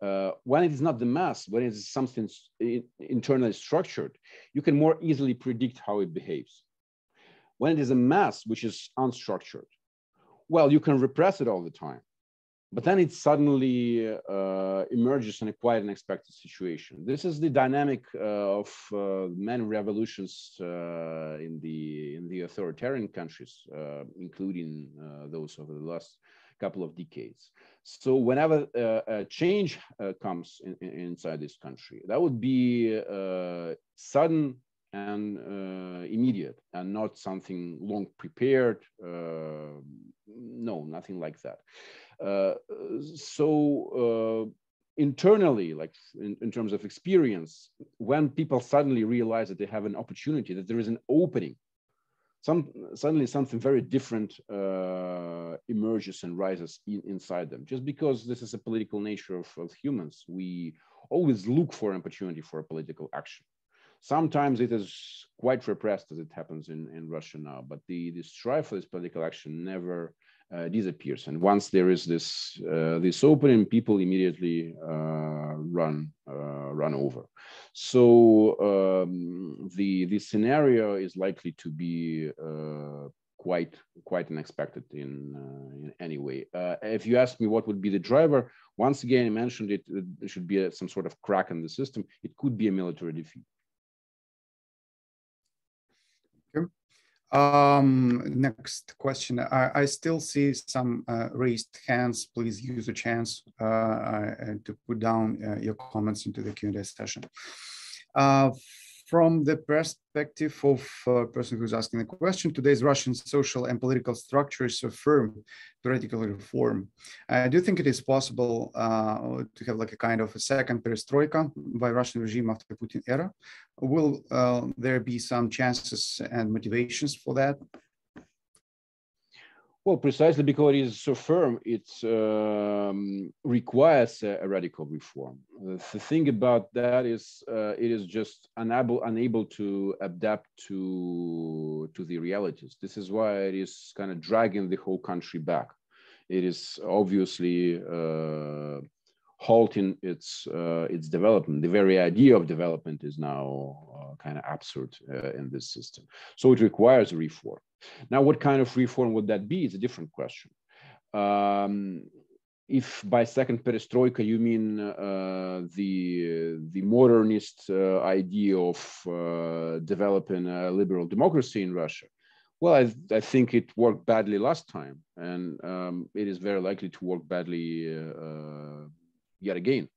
Uh, when it is not the mass, when it is something internally structured, you can more easily predict how it behaves. When it is a mass which is unstructured, well, you can repress it all the time. But then it suddenly uh, emerges in a quite unexpected situation. This is the dynamic uh, of uh, many revolutions uh, in the in the authoritarian countries, uh, including uh, those over the last couple of decades. So whenever a change comes in, in, inside this country, that would be sudden and immediate, and not something long prepared no, nothing like that. Uh, so uh, internally, like in, in, terms of experience, when people suddenly realize that they have an opportunity, that there is an opening, some suddenly something very different uh, emerges and rises in, inside them. Just because this is a political nature of, of humans, we always look for an opportunity for a political action. Sometimes it is quite repressed as it happens in, in Russia now, but the, the strive for this political action never uh, disappears. And once there is this uh, this opening, people immediately uh, run uh, run over. So um, the the scenario is likely to be uh, quite quite unexpected in uh, in any way. if you ask me what would be the driver, once again I mentioned it, it should be a, some sort of crack in the system. It could be a military defeat. Um, next question. I, I still see some uh, raised hands. Please use a chance uh, uh, to put down uh, your comments into the Q&A session. Uh, from the perspective of a person who's asking the question, today's Russian social and political structure is structures affirm theoretical reform. Uh, do you think it is possible uh, to have like a kind of a second perestroika by Russian regime after Putin era? Will uh, there be some chances and motivations for that? Well, precisely because it is so firm, it um, requires a, a, radical reform. The thing about that is uh, it is just unable, unable to adapt to, to the realities. This is why it is kind of dragging the whole country back. It is obviously uh, halting its uh, its development. The very idea of development is now uh, kind of absurd uh, in this system. So it requires reform. Now, what kind of reform would that be? It's a different question. Um, if by second perestroika you mean uh, the the modernist uh, idea of uh, developing a liberal democracy in Russia, well, I, I think it worked badly last time, and um, it is very likely to work badly uh, yet again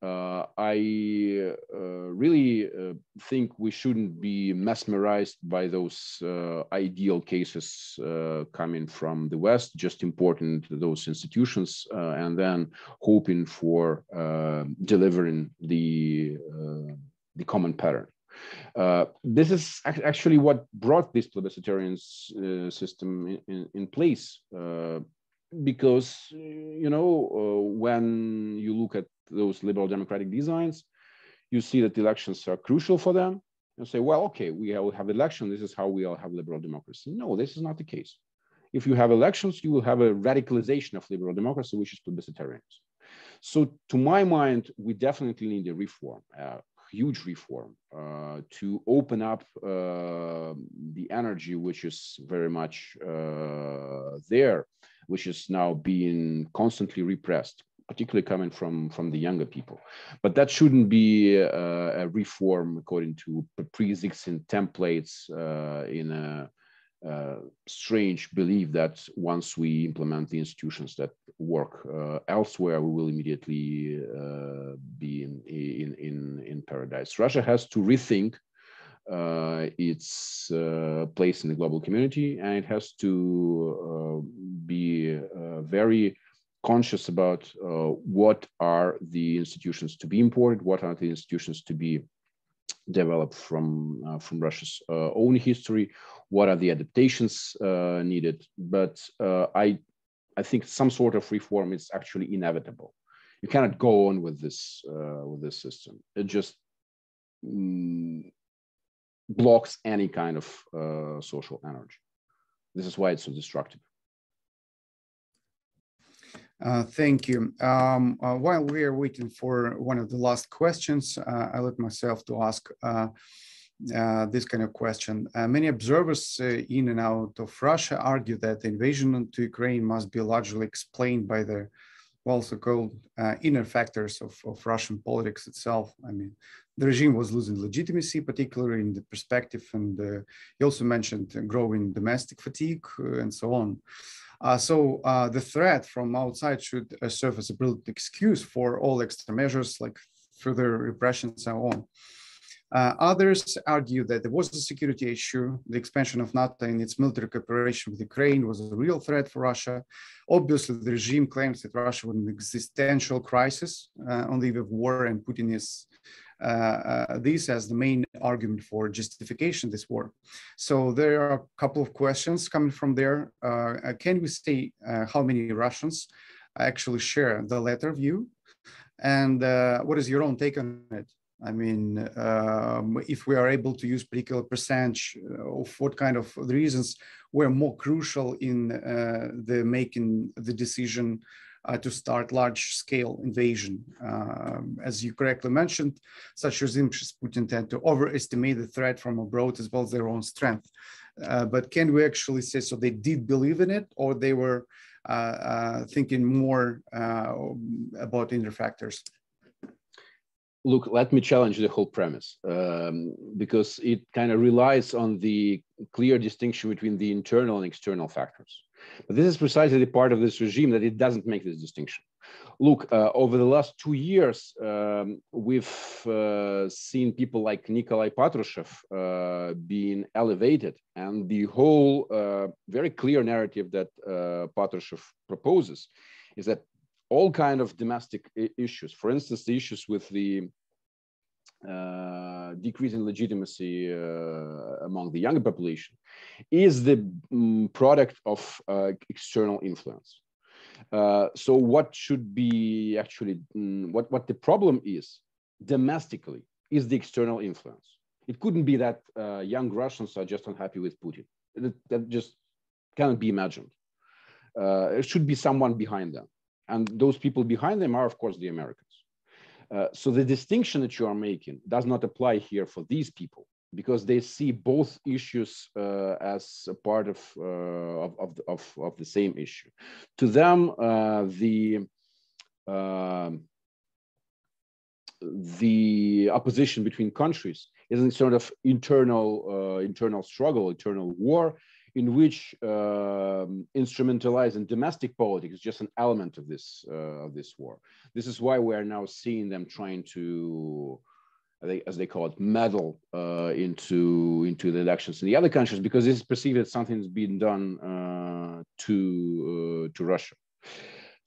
uh, I uh, really uh, think we shouldn't be mesmerized by those uh, ideal cases uh, coming from the West, just importing those institutions uh, and then hoping for delivering the, the common pattern. this is actually what brought this plebiscitarian system in, in, in place because you know when you look at those liberal democratic designs, you see that elections are crucial for them. You say, well, okay, we will have election. This is how we all have liberal democracy. No, this is not the case. If you have elections, you will have a radicalization of liberal democracy, which is plebiscitarianism. So to my mind, we definitely need a reform, a huge reform uh, to open up uh, the energy, which is very much uh, there, which is now being constantly repressed particularly coming from from the younger people. But that shouldn't be a, a reform according to pre-existing templates uh, in a, a, strange belief that once we implement the institutions that work uh, elsewhere, we will immediately uh, be in, in, in, in paradise. Russia has to rethink uh, its uh, place in the global community, and it has to uh, be uh, very conscious about uh, what are the institutions to be imported, what are the institutions to be developed from uh, from Russia's own history, what are the adaptations needed. But I I think some sort of reform is actually inevitable. You cannot go on with this with this system. It just mm, blocks any kind of social energy. This is why it's so destructive. Uh, thank you. Um, uh, while we are waiting for one of the last questions, uh, I let myself to ask uh, uh, this kind of question. Uh, many observers in and out of Russia argue that the invasion into Ukraine must be largely explained by the so-called inner factors of, of Russian politics itself. I mean, the regime was losing legitimacy, particularly in the perspective, and he also mentioned growing domestic fatigue and so on. Uh, so uh, the threat from outside should uh, serve as a brilliant excuse for all extra measures like further repression and so on. Uh, others argue that there was a security issue. The expansion of NATO and its military cooperation with Ukraine was a real threat for Russia. Obviously, the regime claims that Russia was in an existential crisis uh, on the eve of war, and Putin is uh, this as the main argument for justification this war. So there are a couple of questions coming from there. Uh, can we say uh, how many Russians actually share the latter view? And uh, what is your own take on it? I mean, um, if we are able to use particular percentage of what kind of reasons were more crucial in uh, the making the decision uh, to start large-scale invasion. Um, as you correctly mentioned, such regimes as Putin tend to overestimate the threat from abroad as well as their own strength. Uh, but can we actually say so they did believe in it or they were uh, uh thinking more uh, about inner factors? look, let me challenge the whole premise um, because it kind of relies on the clear distinction between the internal and external factors. But this is precisely the part of this regime that it doesn't make this distinction. Look, uh, over the last two years, um, we've uh, seen people like Nikolai Patrushev uh, being elevated, and the whole uh, very clear narrative that uh, Patrushev proposes is that all kind of domestic issues, for instance, the issues with the uh, decrease in legitimacy uh, among the younger population is the um, product of uh, external influence. So what should be actually, um, what, what the problem is domestically is the external influence. It couldn't be that young Russians are just unhappy with Putin. That, that just cannot be imagined. Uh, it should be someone behind them. And those people behind them are, of course, the Americans. Uh, so the distinction that you are making does not apply here for these people because they see both issues uh, as a part of, uh, of, of, of, of, the same issue. To them, uh, the, um, the opposition between countries is a sort of internal, uh, internal struggle, internal war, in which um, instrumentalizing domestic politics is just an element of this uh, of this war. This is why we are now seeing them trying to, as they call it, meddle uh, into into the elections in the other countries because this is perceived as something that's being done uh, to uh, to Russia.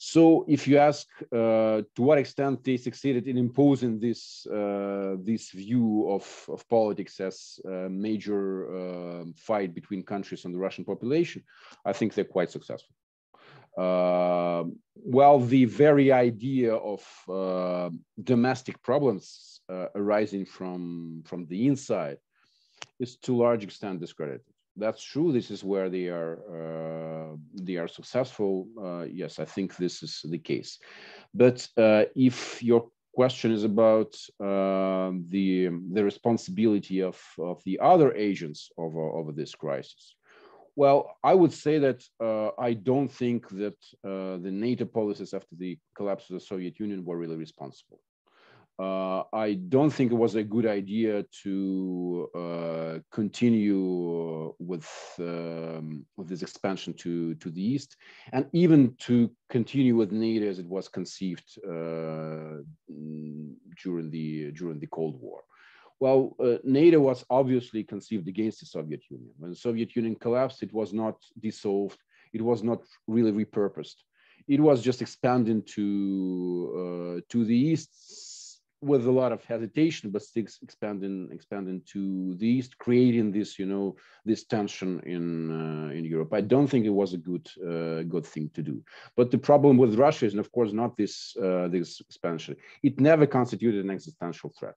So if you ask uh, to what extent they succeeded in imposing this, uh, this view of, of politics as a major uh, fight between countries and the Russian population, I think they're quite successful. Uh, well, the very idea of uh, domestic problems uh, arising from, from the inside is to large extent discredited that's true. This is where they are uh, they are successful. Uh, yes, I think this is the case. But uh, if your question is about um, the the responsibility of of the other agents of of this crisis, well, I would say that uh, I don't think that uh, the NATO policies after the collapse of the Soviet Union were really responsible uh, I don't think it was a good idea to uh, continue with um, with this expansion to to the east, and even to continue with NATO as it was conceived uh, during the during the Cold War. Well, uh, NATO was obviously conceived against the Soviet Union. When the Soviet Union collapsed, it was not dissolved. It was not really repurposed. It was just expanding to uh, to the east with a lot of hesitation, but still expanding expanding to the east, creating this you know this tension in uh, in Europe. I don't think it was a good uh, good thing to do. But the problem with Russia is, of course, not this uh, this expansion. It never constituted an existential threat.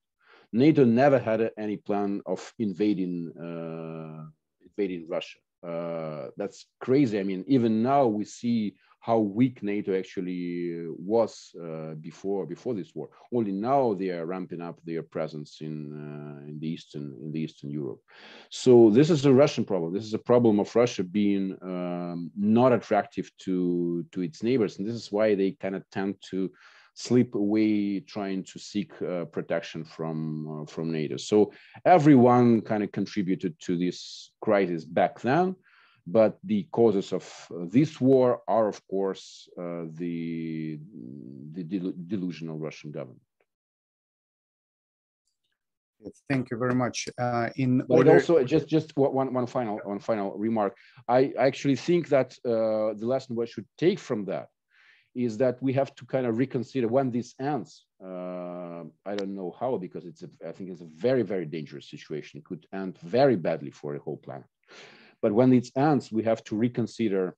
NATO never had any plan of invading uh, invading Russia. Uh, that's crazy. I mean, even now we see how weak NATO actually was uh, before before this war. Only now they are ramping up their presence in uh, in the eastern in the eastern Europe. So this is a Russian problem. This is a problem of Russia being um, not attractive to to its neighbors, and this is why they kind of tend to slip away trying to seek uh, protection from uh, from NATO. So everyone kind of contributed to this crisis back then but the causes of uh, this war are, of course, uh, the, the del delusional Russian government. Thank you very much. Uh, in but order... also, just just one one final one final remark. I actually think that uh, the lesson we should take from that is that we have to kind of reconsider when this ends. Uh, I don't know how because it's a, I think it's a very very dangerous situation. It could end very badly for the whole planet. But when it ends, we have to reconsider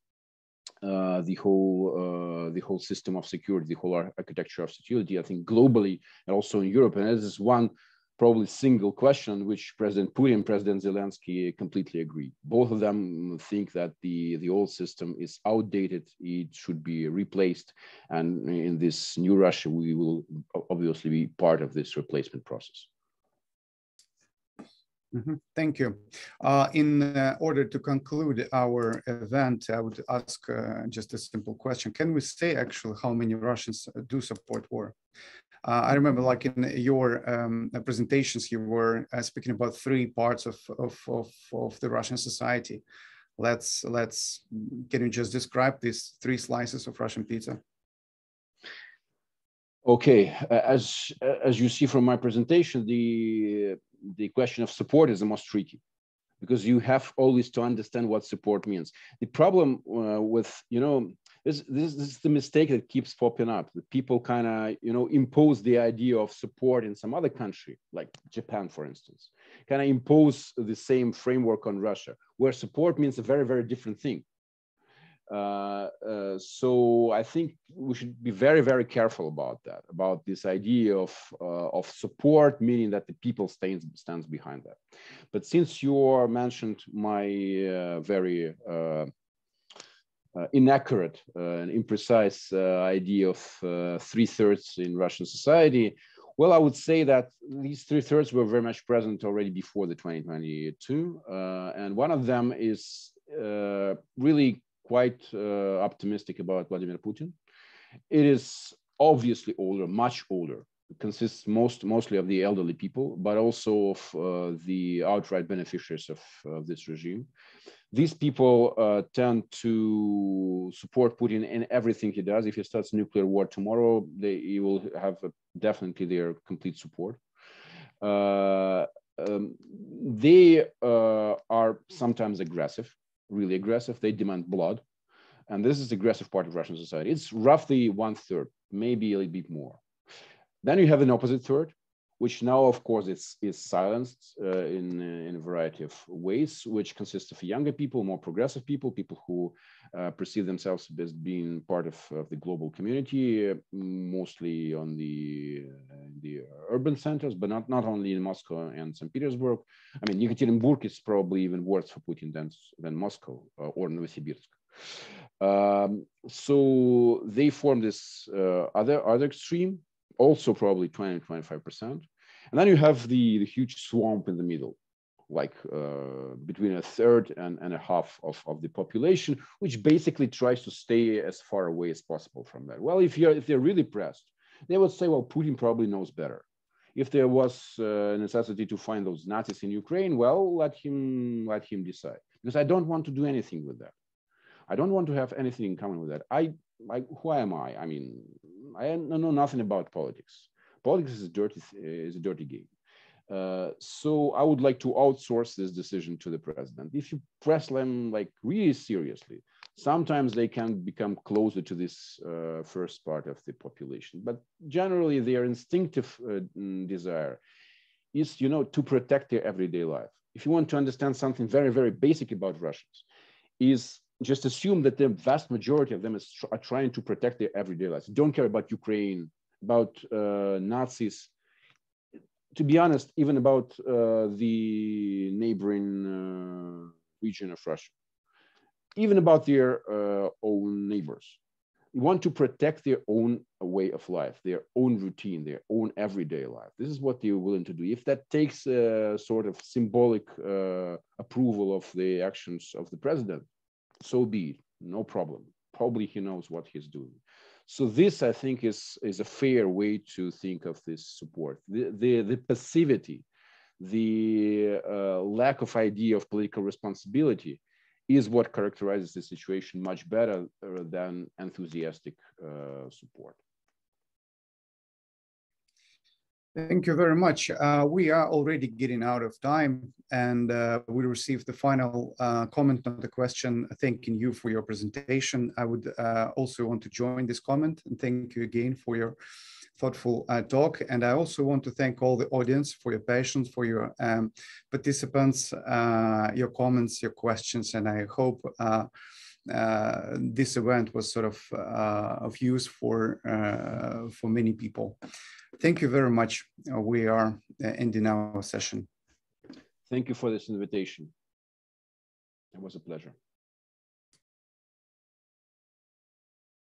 uh, the whole uh, the whole system of security, the whole architecture of security. I think globally and also in Europe, and this is one probably single question which President Putin and President Zelensky completely agree. Both of them think that the, the old system is outdated, it should be replaced. And in this new Russia, we will obviously be part of this replacement process. Mm -hmm. Thank you. Uh, in uh, order to conclude our event, I would ask uh, just a simple question. Can we say actually how many Russians do support war? Uh, I remember like in your um, presentations, you were uh, speaking about three parts of, of, of, of, the Russian society. Let's, let's, can you just describe these three slices of Russian pizza? Okay, as, as you see from my presentation, the, the question of support is the most tricky because you have always to understand what support means. The problem uh, with, you know, this, this, this is the mistake that keeps popping up. That people kind of, you know, impose the idea of support in some other country, like Japan, for instance, kind of impose the same framework on Russia, where support means a very, very different thing. Uh, uh, so I think we should be very, very careful about that, about this idea of, uh, of support, meaning that the people stands, stands behind that. But since you mentioned my very uh, inaccurate uh, and imprecise uh, idea of three thirds in Russian society. Well, I would say that these three thirds were very much present already before the 2022. and one of them is really quite optimistic about Vladimir Putin. It is obviously older, much older. It consists most mostly of the elderly people, but also of uh, the outright beneficiaries of, of this regime these people uh, tend to support Putin in everything he does. If he starts nuclear war tomorrow, they he will have definitely their complete support. Uh, um, they uh, are sometimes aggressive, really aggressive. They demand blood, and this is the aggressive part of Russian society. It's roughly one third, maybe a little bit more. Then you have an opposite third, which now, of course, is, is silenced uh, in, in a variety of ways, which consists of younger people, more progressive people, people who uh, perceive themselves as being part of, of the global community, uh, mostly on the, uh, the urban centers, but not, not only in Moscow and St. Petersburg. I mean, Yekaterinburg is probably even worse for Putin than, than Moscow uh, or Novosibirsk. Um, so they form this uh, other, other extreme, also probably 20, 25%. And then you have the, the huge swamp in the middle, like uh, between a third and, and a half of, of the population, which basically tries to stay as far away as possible from that. Well, if, you're, if they're really pressed, they would say, well, Putin probably knows better. If there was uh, a necessity to find those Nazis in Ukraine, well, let him, let him decide. Because I don't want to do anything with that. I don't want to have anything in common with that. I, I who am I? I mean, I know nothing about politics. Politics is a dirty, is a dirty game. Uh, so I would like to outsource this decision to the president. If you press them like really seriously, sometimes they can become closer to this uh, first part of the population. But generally, their instinctive uh, mm, desire is, you know, to protect their everyday life. If you want to understand something very, very basic about Russians, is just assume that the vast majority of them is are trying to protect their everyday lives. Don't care about Ukraine, about uh, Nazis. To be honest, even about uh, the neighboring uh, region of Russia, even about their uh, own neighbors. They want to protect their own way of life, their own routine, their own everyday life. This is what they're willing to do. If that takes a sort of symbolic uh, approval of the actions of the president, so be it, no problem. Probably he knows what he's doing. So this, I think, is, is a fair way to think of this support. The, the, the passivity, the uh, lack of idea of political responsibility is what characterizes the situation much better uh, than enthusiastic uh, support. Thank you very much. Uh, we are already getting out of time and uh, we received the final uh, comment on the question, thanking you for your presentation. I would uh, also want to join this comment and thank you again for your thoughtful uh, talk. And I also want to thank all the audience for your patience, for your um, participants, uh, your comments, your questions, and I hope uh, this event was sort of uh, of use for uh, for many people. Thank you very much. Uh, we are uh, ending our session. Thank you for this invitation. It was a pleasure.